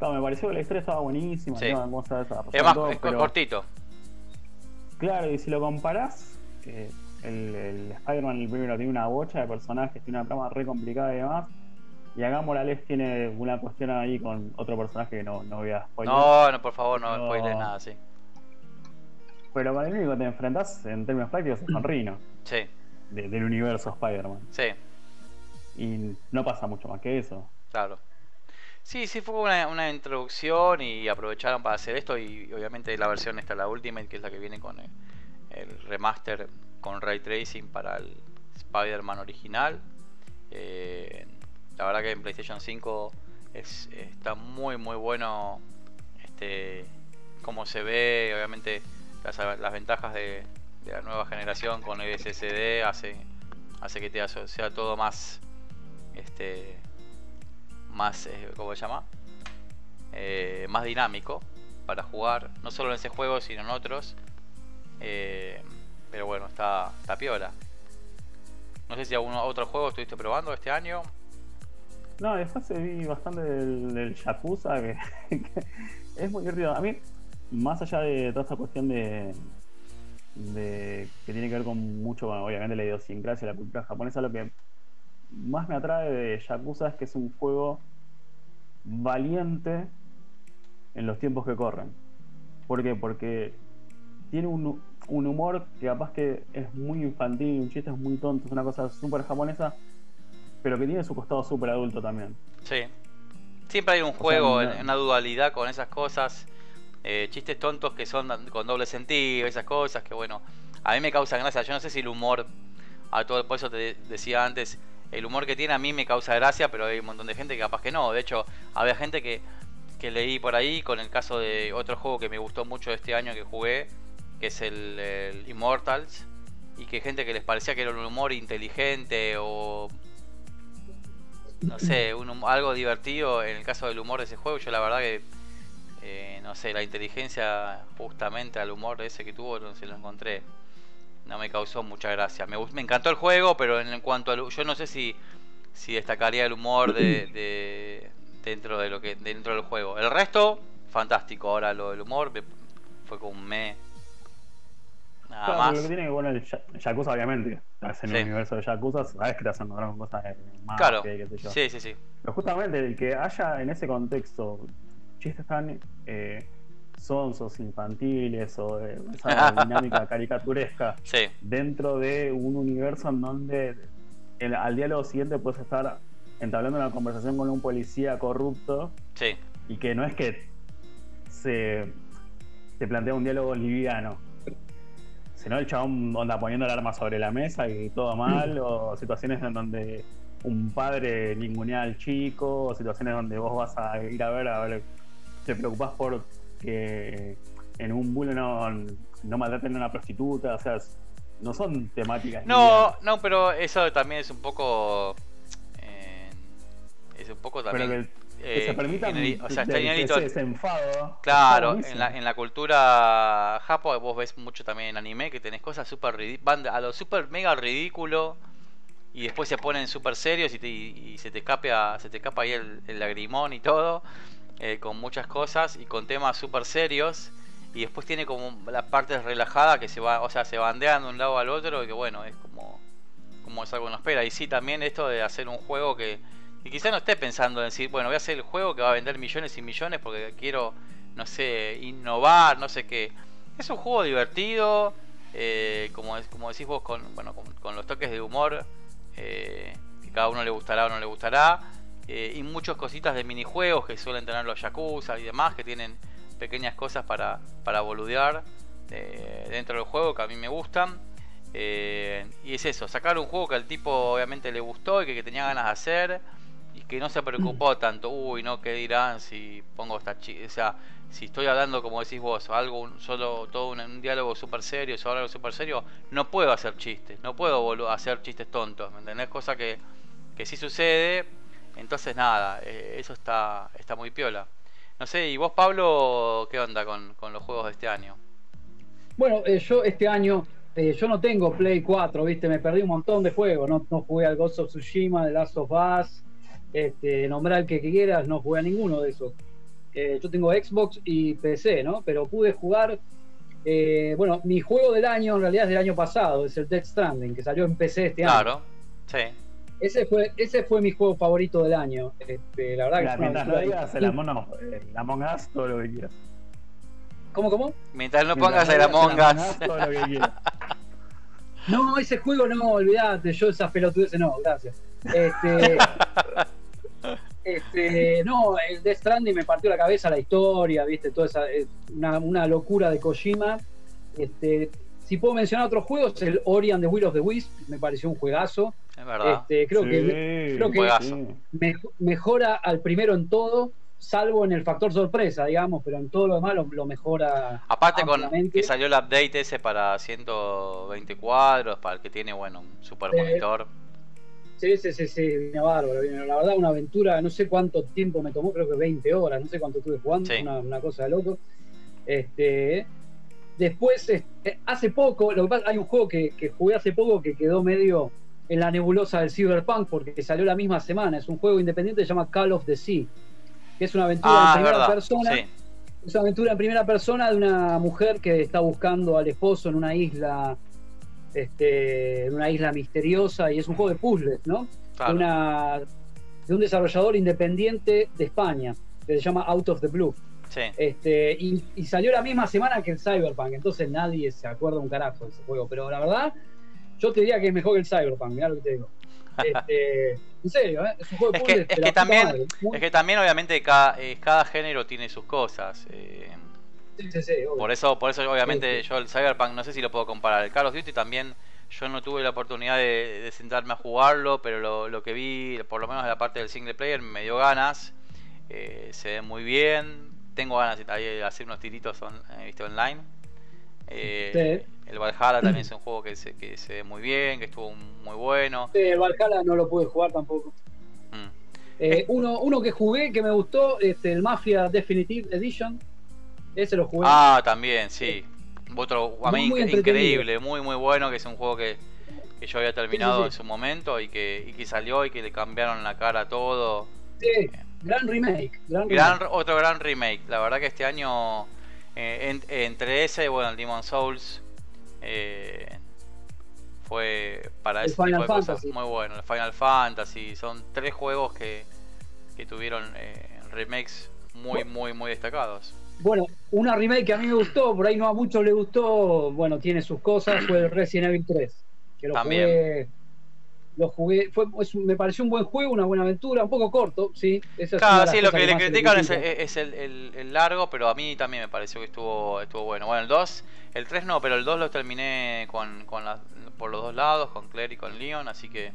me pareció que la historia estaba buenísima. es más cortito. Claro, y si lo comparás, el, el Spider-Man el primero tiene una bocha de personajes, tiene una trama re complicada y demás. Y acá Morales tiene una cuestión ahí con otro personaje que no, no voy a spoiler. No, no, por favor, no, no spoiler nada, sí. Pero con el único que te enfrentas en términos prácticos es con Rino. Sí del universo Spider-Man. Sí. Y no pasa mucho más que eso. Claro. Sí, sí, fue una, introducción y aprovecharon para hacer esto y obviamente la versión esta, la Ultimate, que es la que viene con el, remaster con ray tracing para el Spider-Man original. Eh, la verdad que en PlayStation 5 es, está muy muy bueno este cómo se ve, obviamente las, ventajas de, la nueva generación con el SSD hace, hace que sea todo más, este, más, eh, ¿cómo? Eh, más dinámico para jugar, no solo en ese juego, sino en otros. Eh, pero bueno, está, está piola. No sé si algún otro juego estuviste probando este año. No, después vi bastante del, Yakuza, que, es muy divertido. A mí más allá de toda esta cuestión de, de que tiene que ver con mucho, obviamente, la idiosincrasia, la cultura japonesa, lo que más me atrae de Yakuza es que es un juego valiente en los tiempos que corren. ¿Por qué? Porque tiene un, un humor que capaz que es muy infantil, un chiste es muy tonto, es una cosa súper japonesa, pero que tiene su costado súper adulto también. Sí. Siempre hay un juego, una dualidad con esas cosas. Eh, chistes tontos que son con doble sentido, esas cosas que bueno, a mí me causan gracia. Yo no sé si el humor, a todo por eso te decía antes, el humor que tiene a mí me causa gracia, pero hay un montón de gente que capaz que no. De hecho, había gente que, que leí por ahí con el caso de otro juego que me gustó mucho este año que jugué, que es el, Immortals, y que gente que les parecía que era un humor inteligente o no sé, un, algo divertido en el caso del humor de ese juego. Yo la verdad que eh, no sé, la inteligencia justamente al humor ese que tuvo, no sé, lo encontré. No me causó mucha gracia. Me, me encantó el juego, pero en, cuanto a yo no sé si, si destacaría el humor de, dentro de lo que dentro del juego. El resto, fantástico. Ahora lo del humor fue como un me. Más. Lo que tiene que bueno el Yakuza, obviamente. En el universo de Yakuza, sabes que te hacen con cosas más claro. que, qué sé yo. Sí, sí, sí. Pero justamente el que haya en ese contexto chistes tan eh, sonsos, infantiles o esa dinámica caricaturesca dentro de un universo en donde al diálogo siguiente puedes estar entablando una conversación con un policía corrupto y que no es que se, se plantea un diálogo liviano sino el chabón onda poniendo el arma sobre la mesa y todo mal o situaciones en donde un padre ningunea al chico o situaciones donde vos vas a ir a ver a ver te preocupas por que en un bulo no, no maltraten a una prostituta, o sea, no son temáticas. No, no, pero eso también es un poco. Eh, es un poco también. que, se eh, permita o sea, está enfado. Claro, en la, en la cultura japo vos ves mucho también en anime que tenés cosas súper van a lo súper mega ridículo y después se ponen súper serios y, y, se te escapa se te escapa ahí el, el lagrimón y todo eh, con muchas cosas y con temas súper serios. Y después tiene como la parte relajada que se va, o sea, se bandean de un lado al otro y que bueno, es como, como es algo que no espera. Y sí, también esto de hacer un juego que, que quizá no esté pensando en decir, bueno, voy a hacer el juego que va a vender millones y millones porque quiero, no sé, innovar, no sé qué. Es un juego divertido, eh, como, como decís vos, con, bueno, con, los toques de humor, eh, que cada uno le gustará o no le gustará. Eh, y muchas cositas de minijuegos que suelen tener los Yakuza y demás, que tienen pequeñas cosas para, para boludear eh, dentro del juego que a mí me gustan. Y es eso, sacar un juego que al tipo obviamente le gustó y que, tenía ganas de hacer y que no se preocupó tanto, uy, no, ¿qué dirán si pongo esta O sea, si estoy hablando, como decís vos, algo, solo todo un, diálogo súper serio, sobre algo súper serio, no puedo hacer chistes, no puedo hacer chistes tontos, ¿me entendés? Cosa que, que sí sucede, entonces nada, eh, eso está, está muy piola. No sé, ¿y vos Pablo qué onda con, los juegos de este año? Bueno, eh, yo este año, eh, yo no tengo Play 4, viste, me perdí un montón de juegos, no, no jugué al Ghost of Tsushima, The Last of Us, este, nombrar el que quieras, no jugué a ninguno de esos. yo tengo Xbox y PC, ¿no? Pero pude jugar, bueno, mi juego del año en realidad es del año pasado, es el Death Stranding, que salió en PC este año. Claro, sí. Ese fue, ese fue mi juego favorito del año. Este, la verdad que mientras no digas el Among, no, el Among Us, todo lo que quieras. ¿Cómo, cómo? Mientras no pongas el Among Us. Todo lo que quieras. No, ese juego no, olvídate, yo esas pelotudeces no, gracias. Este, este, no, el Death Stranding me partió la cabeza la historia, viste, toda esa, una, una locura de Kojima. Este, si puedo mencionar otros juegos, el Ori and the Will of the Wisp me pareció un juegazo. Es verdad. Este, creo que, creo que mejora al primero en todo, salvo en el factor sorpresa, digamos, pero en todo lo demás lo, mejora. Aparte con que salió el update ese para 120 cuadros, para el que tiene, bueno, un super monitor. Sí, sí, sí, sí, bárbaro. La verdad, una aventura, no sé cuánto tiempo me tomó, creo que 20 horas, no sé cuánto estuve jugando, una, una, cosa de loco. Este, después, este, hace poco, lo que pasa, hay un juego que, que jugué hace poco que quedó medio en la nebulosa del Cyberpunk porque salió la misma semana. Es un juego independiente que se llama Call of the Sea, que es una aventura ah, en primera persona. Es una aventura en primera persona de una mujer que está buscando al esposo en una isla, este, en una isla misteriosa y es un juego de puzzles, ¿no? De, una, de un desarrollador independiente de España que se llama Out of the Blue. Este, y, salió la misma semana que el Cyberpunk, entonces nadie se acuerda un carajo de ese juego. Pero la verdad, yo te diría que es mejor que el Cyberpunk, mirá lo que te digo. Este, en serio, ¿eh? es un juego de es que, es que también, es que también obviamente cada, eh, cada género tiene sus cosas. Eh, sí, sí, por eso, por eso obviamente yo el Cyberpunk no sé si lo puedo comparar. El Call of Duty también yo no tuve la oportunidad de, sentarme a jugarlo, pero lo, lo, que vi, por lo menos de la parte del single player, me dio ganas. se ve muy bien, tengo ganas de hacer unos tiritos eh, online. Eh, el Valhalla también es un juego que se, que se ve muy bien, que estuvo muy bueno. el Valhalla no lo pude jugar tampoco. Mm. Eh, uno, uno que jugué que me gustó, este, el Mafia Definitive Edition. Ese lo jugué. Ah, también, sí. Otro, a mí increíble, muy muy bueno, que es un juego que, que yo había terminado en su momento y que, y que salió y que le cambiaron la cara a todo. Sí. Gran remake. Gran otro gran remake. La verdad que este año, eh, entre ese y bueno, el Demon Souls, eh, fue para ese tipo de cosas muy bueno. El Final Fantasy, son tres juegos que, que tuvieron eh, remakes muy, muy, muy destacados. Bueno, una remake que a mí me gustó, por ahí no a muchos le gustó, bueno, tiene sus cosas, fue Resident Evil 3. Que lo También lo jugué, fue, me pareció un buen juego, una buena aventura, un poco corto, sí. claro, sí, lo que le critican es, el, largo, pero a mí también me pareció que estuvo, estuvo bueno. Bueno, el 2, el 3 no, pero el 2 lo terminé con, con por los dos lados, con Claire y con Leon, así que...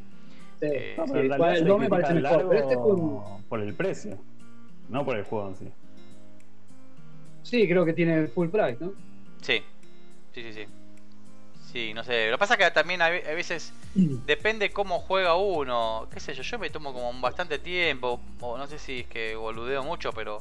Sí, eh, el 2 me parece mejor, pero este fue Por el precio, no por el juego en sí. Sí, creo que tiene full price, ¿no? Sí, sí, sí, sí. Sí, no sé. Lo que pasa es que también a veces depende cómo juega uno. Qué sé yo, yo me tomo como bastante tiempo. O no sé si es que boludeo mucho, pero.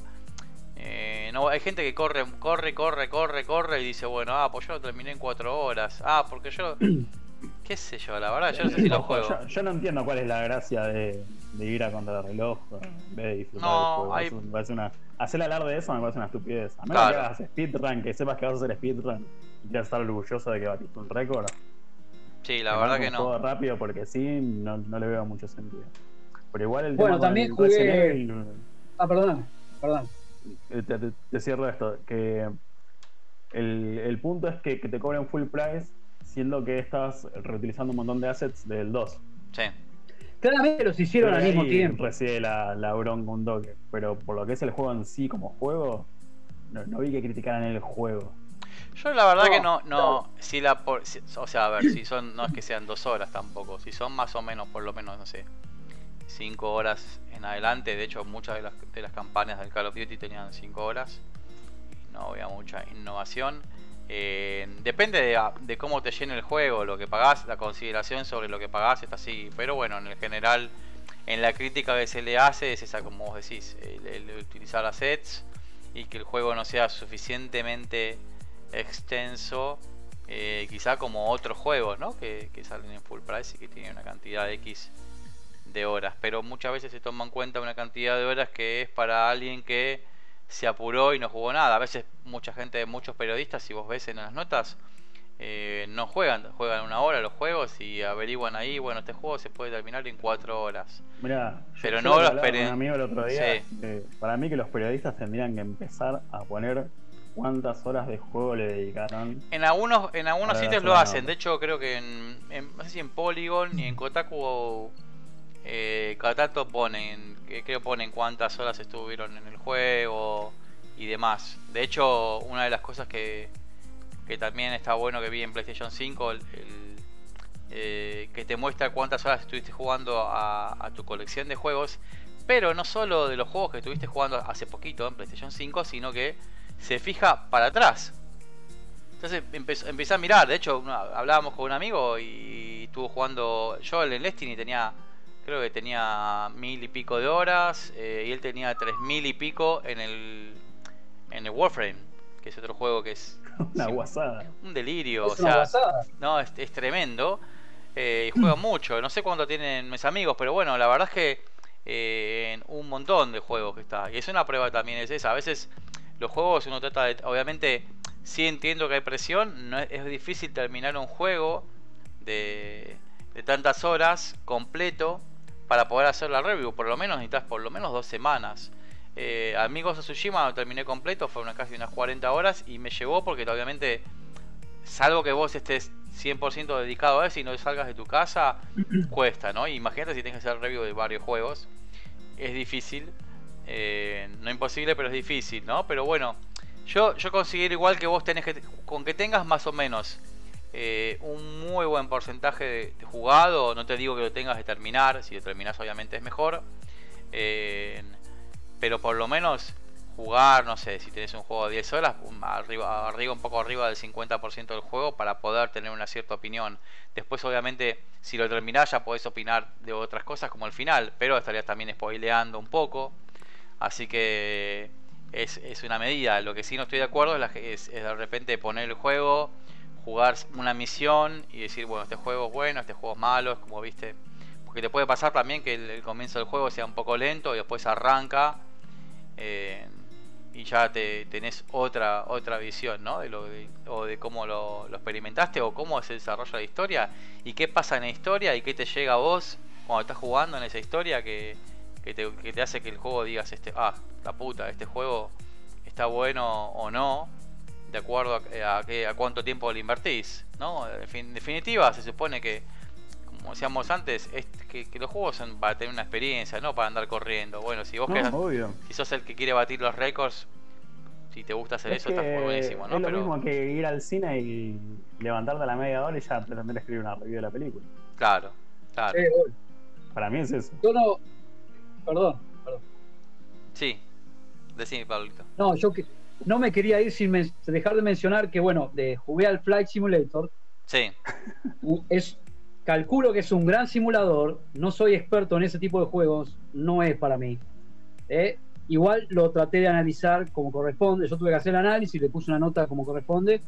Eh, no, hay gente que corre, corre, corre, corre, corre y dice, bueno, ah, pues yo lo terminé en cuatro horas. Ah, porque yo. qué sé yo, la verdad, yo no sé si lo juego. Yo, no entiendo cuál es la gracia de, ir a contra el reloj en vez de disfrutar no, Hay... una, hacer alarde de eso me parece una estupidez. A menos que hagas speedrun, que sepas que vas a hacer speedrun ya estar orgulloso de que batiste un récord. Sí, la verdad que no. Todo rápido porque sí, no, no, le veo mucho sentido. Pero igual el bueno, también jugué... Ah, perdón, perdón. Eh, te, cierro esto, que el, el punto es que, que, te cobren full price siendo que estás reutilizando un montón de assets del 2. Sí. Claramente los hicieron al mismo tiempo. Recibe la, la bronca un toque, pero por lo que es el juego en sí como juego, no, no vi que criticaran el juego. Yo la verdad que no, no, si la, por, o sea, a ver, si son, no es que sean dos horas tampoco, si son más o menos, por lo menos, no sé, cinco horas en adelante, de hecho muchas de las, de las campañas del Call of Duty tenían cinco horas, y no había mucha innovación. Eh, depende de, cómo te llene el juego, lo que pagás, la consideración sobre lo que pagás está así, pero bueno, en el general, en la crítica que se le hace es esa, como vos decís, el, el utilizar assets y que el juego no sea suficientemente extenso, eh, quizá como otros juegos, ¿no? Que, salen en full price y que tienen una cantidad de X de horas. Pero muchas veces se toma en cuenta una cantidad de horas que es para alguien que se apuró y no jugó nada. A veces mucha gente, muchos periodistas, si vos ves en las notas, eh, no juegan, juegan una hora los juegos y averiguan ahí, bueno, este juego se puede terminar en cuatro horas. Mira, pero no los periodistas. para mí que los periodistas tendrían que empezar a poner cuántas horas de juego le dedicaron. En algunos, en algunos sitios lo hacen, de hecho creo que en, no sé si en Polygon y en Kotaku eh, cada tanto ponen, creo ponen cuántas horas estuvieron en el juego y demás. De hecho, una de las cosas que, que también está bueno que vi en PlayStation 5, el, eh, que te muestra cuántas horas estuviste jugando a, tu colección de juegos, pero no solo de los juegos que estuviste jugando hace poquito en PlayStation 5, sino que se fija para atrás. Entonces empecé a mirar, de hecho hablábamos con un amigo y estuvo jugando, yo en Destiny tenía, creo que tenía mil y pico de horas eh, y él tenía tres mil y pico en el, en el Warframe, que es otro juego que es... Una guasada. Un delirio, o sea... No, es, tremendo. Eh, y juega mucho, no sé cuánto tienen mis amigos, pero bueno, la verdad es que eh, un montón de juegos que está. Y es una prueba también, es esa. A veces los juegos uno trata de, obviamente, sí entiendo que hay presión, no es, difícil terminar un juego de, de, tantas horas completo para poder hacer la review, por lo menos necesitas por lo menos dos semanas. Eh, Amigos de Tsushima lo terminé completo, fue una, casi unas 40 horas y me llevó porque obviamente, salvo que vos estés 100% dedicado a eso y no salgas de tu casa, cuesta, ¿no? Imagínate si tienes que hacer review de varios juegos, es difícil, eh, no imposible, pero es difícil, ¿no? Pero bueno, yo, yo considero igual que vos tenés que, con que tengas más o menos eh, un muy buen porcentaje de, jugado, no te digo que lo tengas de terminar, si lo terminas obviamente es mejor. Eh, pero por lo menos jugar, no sé, si tenés un juego de 10 horas, arriba, un poco arriba del 50% del juego para poder tener una cierta opinión. Después, obviamente, si lo terminás ya podés opinar de otras cosas como el final, pero estarías también spoileando un poco. Así que es, es una medida. Lo que sí no estoy de acuerdo es, de repente poner el juego, jugar una misión y decir, bueno, este juego es bueno, este juego es malo, como viste. Porque te puede pasar también que el, comienzo del juego sea un poco lento y después arranca. Eh, y ya te tenés otra otra visión, ¿no? De lo o de cómo lo, experimentaste o cómo se desarrolla la historia y qué pasa en la historia y qué te llega a vos cuando estás jugando en esa historia que, te, hace que el juego digas este ah la puta este juego está bueno o no de acuerdo a, a, a cuánto tiempo le invertís, ¿no? En definitiva se supone que como decíamos antes, es que, los juegos son para tener una experiencia, no para andar corriendo. Bueno, si vos si sos el que quiere batir los récords, si te gusta hacer eso, está buenísimo, ¿no? Es lo mismo que ir al cine y levantarte a la media hora y ya pretender escribir una review de la película. Claro, claro. para mí es eso. Yo no. Perdón, perdón. Sí, decime, Pablito. No, yo que no me quería ir sin dejar de mencionar que, bueno, de, jugué al Flight Simulator. Sí. Es Calculo que es un gran simulador, no soy experto en ese tipo de juegos, no es para mí. Eh, igual lo traté de analizar como corresponde, yo tuve que hacer el análisis, le puse una nota como corresponde.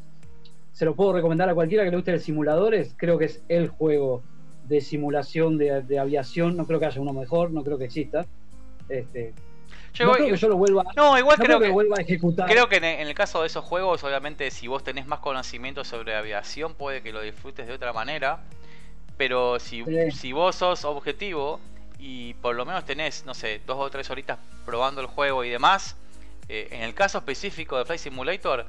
Se lo puedo recomendar a cualquiera que le guste los simuladores, creo que es el juego de simulación de, aviación, no creo que haya uno mejor, no creo que exista. Este, no creo que yo lo vuelva, no, igual creo, que, vuelva a ejecutar. Creo que en el caso de esos juegos, obviamente, si vos tenés más conocimiento sobre aviación, puede que lo disfrutes de otra manera. Pero si, si vos sos objetivo y por lo menos tenés, no sé, dos o tres horitas probando el juego y demás, eh, en el caso específico de Flight Simulator,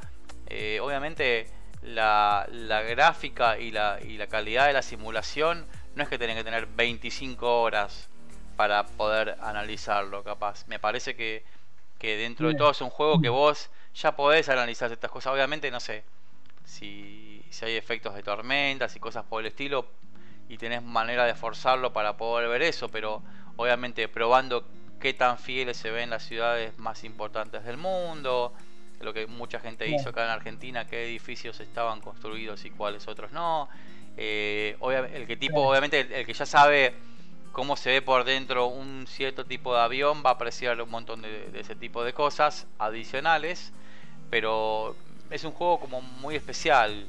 eh, obviamente la, la, gráfica y la, y la calidad de la simulación no es que tenés que tener 25 horas para poder analizarlo, capaz. Me parece que, que dentro de todo es un juego que vos ya podés analizar estas cosas. Obviamente, no sé, si, si hay efectos de tormentas y cosas por el estilo, y tenés manera de forzarlo para poder ver eso, pero obviamente probando qué tan fieles se ven las ciudades más importantes del mundo, lo que mucha gente hizo acá en Argentina, qué edificios estaban construidos y cuáles otros no. Eh, el que tipo, obviamente, el, que ya sabe cómo se ve por dentro un cierto tipo de avión va a apreciar un montón de, de ese tipo de cosas adicionales, pero es un juego como muy especial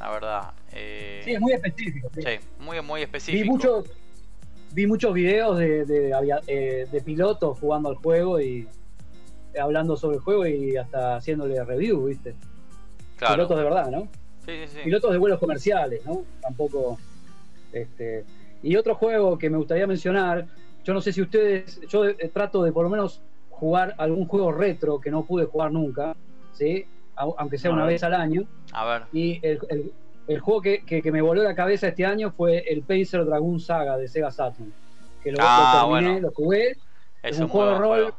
la verdad. Eh, sí, es muy específico. Sí, muy, muy específico. Vi muchos, vi muchos videos de, de, eh, de, pilotos jugando al juego y hablando sobre el juego y hasta haciéndole review, ¿viste? Claro. Pilotos de verdad, ¿no? Sí, sí, sí. Pilotos de vuelos comerciales, ¿no? Tampoco. Este, y otro juego que me gustaría mencionar, yo no sé si ustedes, yo eh, trato de por lo menos jugar algún juego retro que no pude jugar nunca, ¿sí? aunque sea una vez al año. A ver. Y el, el, juego que, que, me voló la cabeza este año fue el Pacer Dragoon Saga de Sega Saturn. Que lo, ah, terminé, lo jugué. Es un, juego de rol.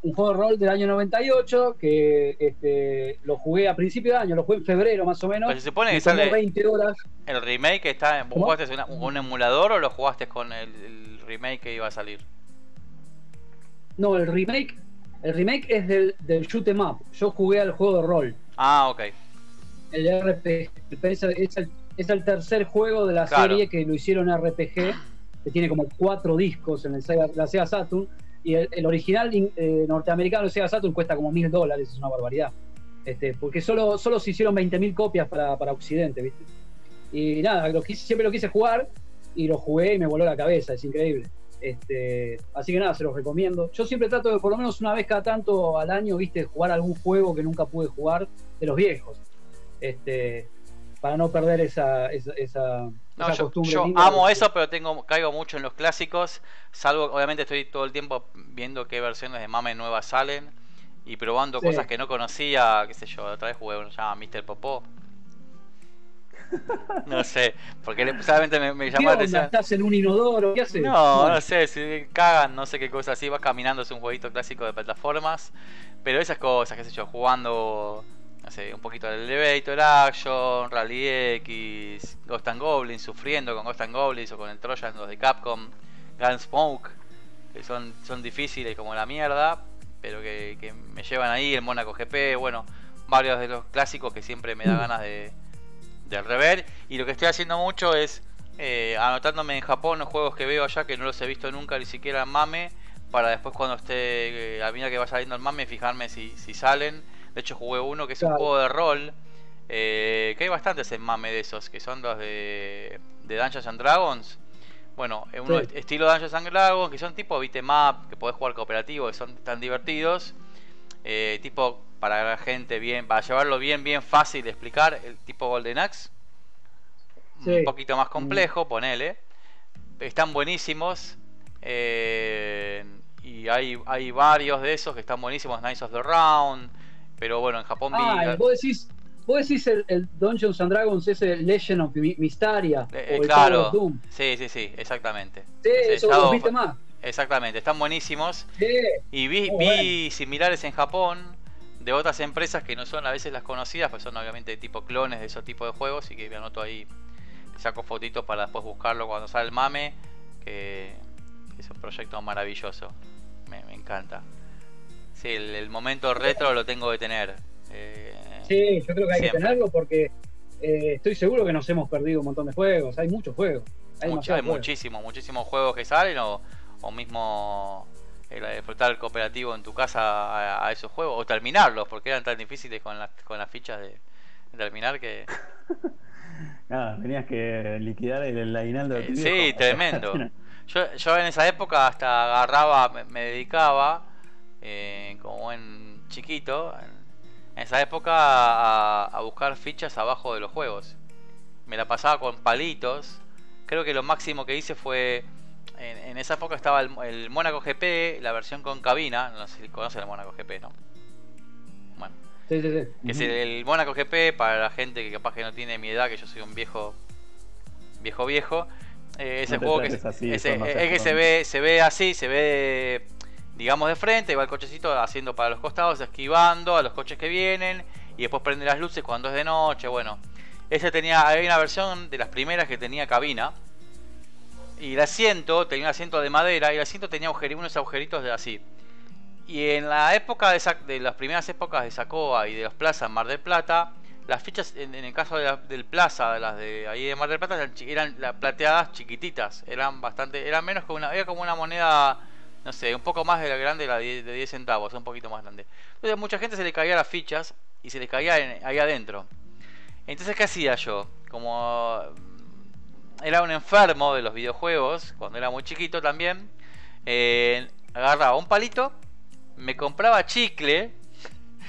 Un juego de rol del año 98 que este, lo jugué a principio de año, lo jugué en febrero más o menos. Pero se supone que sale 20 horas. El remake está. ¿Vos jugaste un, emulador o lo jugaste con el, el remake que iba a salir? No, el remake el remake es del, del shoot em up. Yo jugué al juego de rol. Ah, ok. El RPG. Es el, es el tercer juego de la serie que lo hicieron RPG, que tiene como cuatro discos en el la Sega Saturn. Y el, original eh, norteamericano de Sega Saturn cuesta como mil dólares, es una barbaridad. Este, porque solo, solo se hicieron 20.000 copias para, para Occidente, ¿viste? Y nada, siempre lo quise jugar y lo jugué y me voló la cabeza, es increíble. Este, así que nada, se los recomiendo. Yo siempre trato de por lo menos una vez cada tanto al año, viste, jugar algún juego que nunca pude jugar de los viejos. Este, para no perder esa, esa, costumbre. Yo amo eso, pero tengo caigo mucho en los clásicos. Salvo, obviamente, estoy todo el tiempo viendo qué versiones de Mame nuevas salen y probando cosas que no conocía. Qué sé yo, otra vez jugué uno llama Mr. Popó no sé, porque solamente me, me llamó la atención. ¿Estás en un inodoro? ¿Qué haces? No, no sé, si cagan, no sé qué cosa así, vas caminando, es un jueguito clásico de plataformas, pero esas cosas, qué sé yo, jugando, sé, un poquito de Elevator Action, Rally X, Ghost and Goblins, sufriendo con Ghost and Goblins o con el Trojan, los de Capcom, Gunsmoke, que son, son difíciles como la mierda, pero que, que me llevan ahí, el Monaco GP, bueno, varios de los clásicos que siempre me da mm. ganas de del rever. Y lo que estoy haciendo mucho es eh, anotándome en Japón los juegos que veo allá que no los he visto nunca, ni siquiera en mame, para después cuando esté, eh, a medida que va saliendo el mame, fijarme si, si salen. De hecho jugué uno que es un juego de rol, eh, que hay bastantes en mame de esos, que son los de, de Dungeons and Dragons. Bueno, uno estilo Dungeons and Dragons, que son tipo beat'em que podés jugar cooperativo, que son tan divertidos. tipo para la gente bien, para llevarlo bien, bien fácil de explicar, el tipo Golden Axe. Un poquito más complejo, ponele. Están buenísimos. Eh, y hay, hay varios de esos que están buenísimos, Nice of the Round. Pero bueno, en Japón ah, Vos decís, vos decís el, Dungeons and Dragons, ese Legend of Mysteria. Eh, o el claro. Doom. Sí, sí, sí, exactamente. Sí, eso lo viste más. Exactamente, están buenísimos. Y vi, vi similares en Japón de otras empresas que no son a veces las conocidas, pues son obviamente tipo clones de esos tipos de juegos y que me anoto ahí, saco fotitos para después buscarlo cuando sale el mame, que, es un proyecto maravilloso, me, encanta. Sí, el, momento retro lo tengo que tener. Eh, sí, yo creo que hay que tenerlo porque eh, estoy seguro que nos hemos perdido un montón de juegos, hay muchos juegos. Hay, muchísimos, muchísimos juegos que salen o, o mismo el disfrutar el cooperativo en tu casa a, esos juegos o terminarlos porque eran tan difíciles con, con las fichas de, terminar que nada tenías que liquidar el, aguinaldo de tu sí tremendo yo, yo en esa época hasta agarraba me, dedicaba eh, como en chiquito en, esa época a, a buscar fichas abajo de los juegos me la pasaba con palitos creo que lo máximo que hice fue en, esa época estaba el, el, Mónaco GP, la versión con cabina. No sé si conocen el Mónaco GP, ¿no? Bueno. Sí, sí, sí. Que es el, Mónaco GP para la gente que capaz que no tiene mi edad, que yo soy un viejo. Viejo, viejo. Eh, ese juego que, es, que se ve, se ve así, se ve digamos de frente, va el cochecito haciendo para los costados, esquivando a los coches que vienen y después prende las luces cuando es de noche, bueno. Ese tenía, hay una versión de las primeras que tenía cabina, y el asiento tenía un asiento de madera y el asiento tenía unos agujeritos de así. Y en la época de, de las primeras épocas de Sacoa y de los plazas Mar del Plata, las fichas en, el caso del Plaza, de las de ahí de Mar del Plata, eran, plateadas chiquititas, eran bastante, eran menos que una, era como una moneda, no sé, un poco más de la grande la de, 10 centavos, un poquito más grande. Entonces a mucha gente se le caía las fichas y se le caía ahí adentro. Entonces, ¿qué hacía yo? Como era un enfermo de los videojuegos, cuando era muy chiquito también. Eh, agarraba un palito, me compraba chicle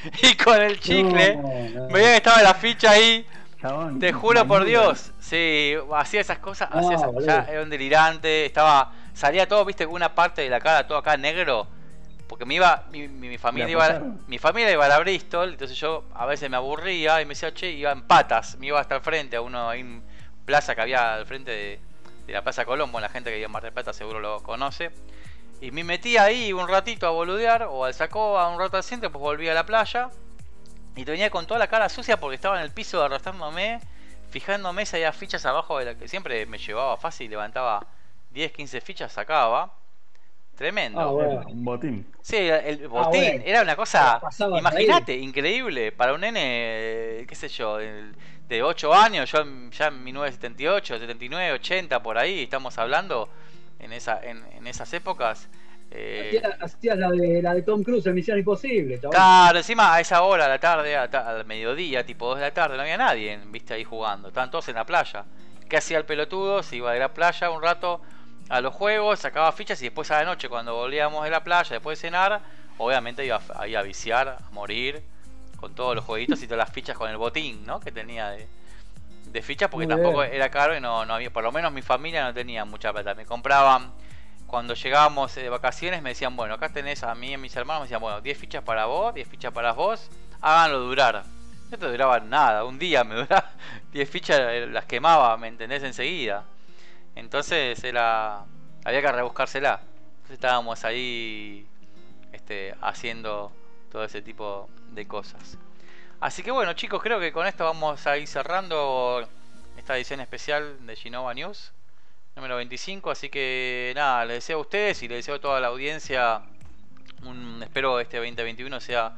y con el chicle veía que estaba la ficha ahí. te juro por Dios, sí, hacía esas cosas, hacía era un delirante, estaba, salía todo, viste, con una parte de la cara todo acá negro, porque me iba, mi, familia iba, mi familia iba a la Bristol, entonces yo a veces me aburría y me decía, che, iba en patas, me iba hasta el frente a uno ahí plaza que había al frente de, la Plaza Colombo, la gente que vive en Mar del Plata seguro lo conoce. Y me metí ahí un ratito a boludear, o al sacó a un rato al centro, pues volví a la playa. Y venía con toda la cara sucia porque estaba en el piso arrastrándome, fijándome si había fichas abajo de la que siempre me llevaba fácil, levantaba 10, 15 fichas, sacaba. Tremendo. Ah, un botín. Sí, el botín era una cosa, imagínate, increíble. Para un nene, qué sé yo, de 8 años, yo ya en 1978, 79, 80, por ahí estamos hablando, en, esa, en, esas épocas. Eh... Hacías la de, la de Tom Cruise en Misión Imposible, chaval. Claro, encima a esa hora, a la tarde, al mediodía, tipo 2 de la tarde, no había nadie, viste, ahí jugando, estaban todos en la playa. ¿Qué hacía el pelotudo? Se iba de la playa un rato a los juegos, sacaba fichas y después a la noche cuando volvíamos de la playa, después de cenar, obviamente iba, a viciar, a morir, con todos los jueguitos y todas las fichas con el botín, ¿no? Que tenía de, de fichas porque tampoco era caro y no, no había, por lo menos mi familia no tenía mucha plata. Me compraban, cuando llegábamos de vacaciones me decían, bueno, acá tenés a mí y a mis hermanos, me decían, bueno, 10 fichas para vos, 10 fichas para vos, háganlo durar. No te duraba nada, un día me duraba 10 fichas, las quemaba, ¿me entendés? Enseguida. Entonces era. había que rebuscársela. Entonces estábamos ahí este, haciendo todo ese tipo de cosas. Así que bueno chicos, creo que con esto vamos a ir cerrando esta edición especial de Genova News número 25. Así que nada, les deseo a ustedes y les deseo a toda la audiencia. Un, espero este 2021 sea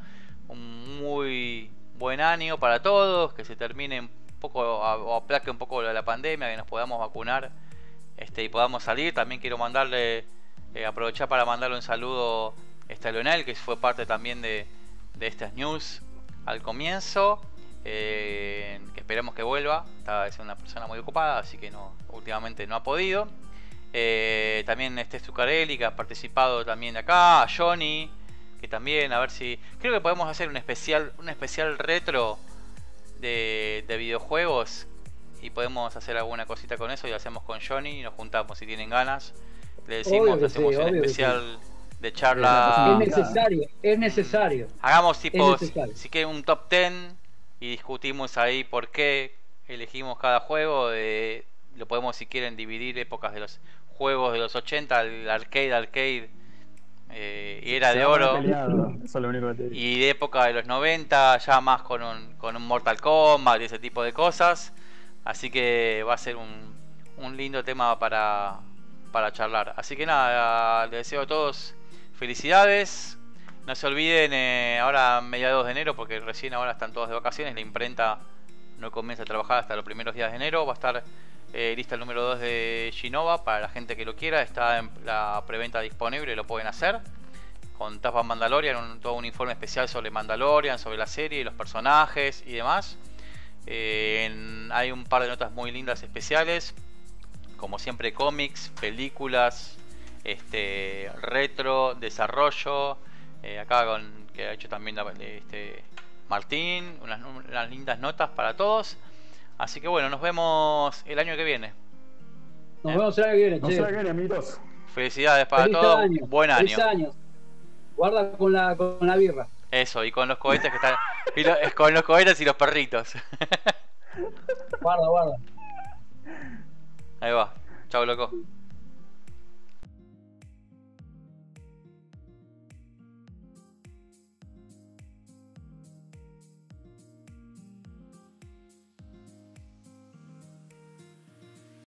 un muy buen año para todos, que se termine un poco o aplaque un poco la pandemia, que nos podamos vacunar este, y podamos salir. También quiero mandarle, eh, aprovechar para mandarle un saludo este, a Leonel, que fue parte también de, de estas news al comienzo. Eh, que esperemos que vuelva. es una persona muy ocupada, así que no, últimamente no ha podido. Eh, también este Zuccarelli, que ha participado también de acá. A Johnny, que también, a ver si. Creo que podemos hacer un especial, un especial retro de, videojuegos. Y podemos hacer alguna cosita con eso y lo hacemos con Johnny y nos juntamos si tienen ganas. Le decimos, hacemos un especial de charla. Es necesario, es necesario. Hagamos tipo, si quieren un top 10 y discutimos ahí por qué elegimos cada juego. De, lo podemos, si quieren, dividir épocas de los juegos de los 80, el arcade, arcade. Eh, y era de oro y de época de los 90 ya más con un, con un Mortal Kombat y ese tipo de cosas así que va a ser un, un lindo tema para, para charlar así que nada les deseo a todos felicidades no se olviden, eh, ahora mediados de enero, porque recién ahora están todos de vacaciones, la imprenta no comienza a trabajar hasta los primeros días de enero. Va a estar eh, lista el número 2 de Shinova para la gente que lo quiera. Está en la preventa disponible, lo pueden hacer. Con tapa Mandalorian, todo un informe especial sobre Mandalorian, sobre la serie, los personajes y demás. Eh, hay un par de notas muy lindas especiales, como siempre cómics, películas, este, retro, desarrollo eh, acá con que ha hecho también este, Martín, unas, lindas notas para todos. Así que bueno, nos vemos el año que viene. Nos vemos el año que viene, Nos vemos el año amigos. Felicidades para todos. Buen año. años. Guarda con la, con la birra. Eso, y con los cohetes que están. y con los cohetes y los perritos. guarda, guarda. Ahí va. Chao, loco.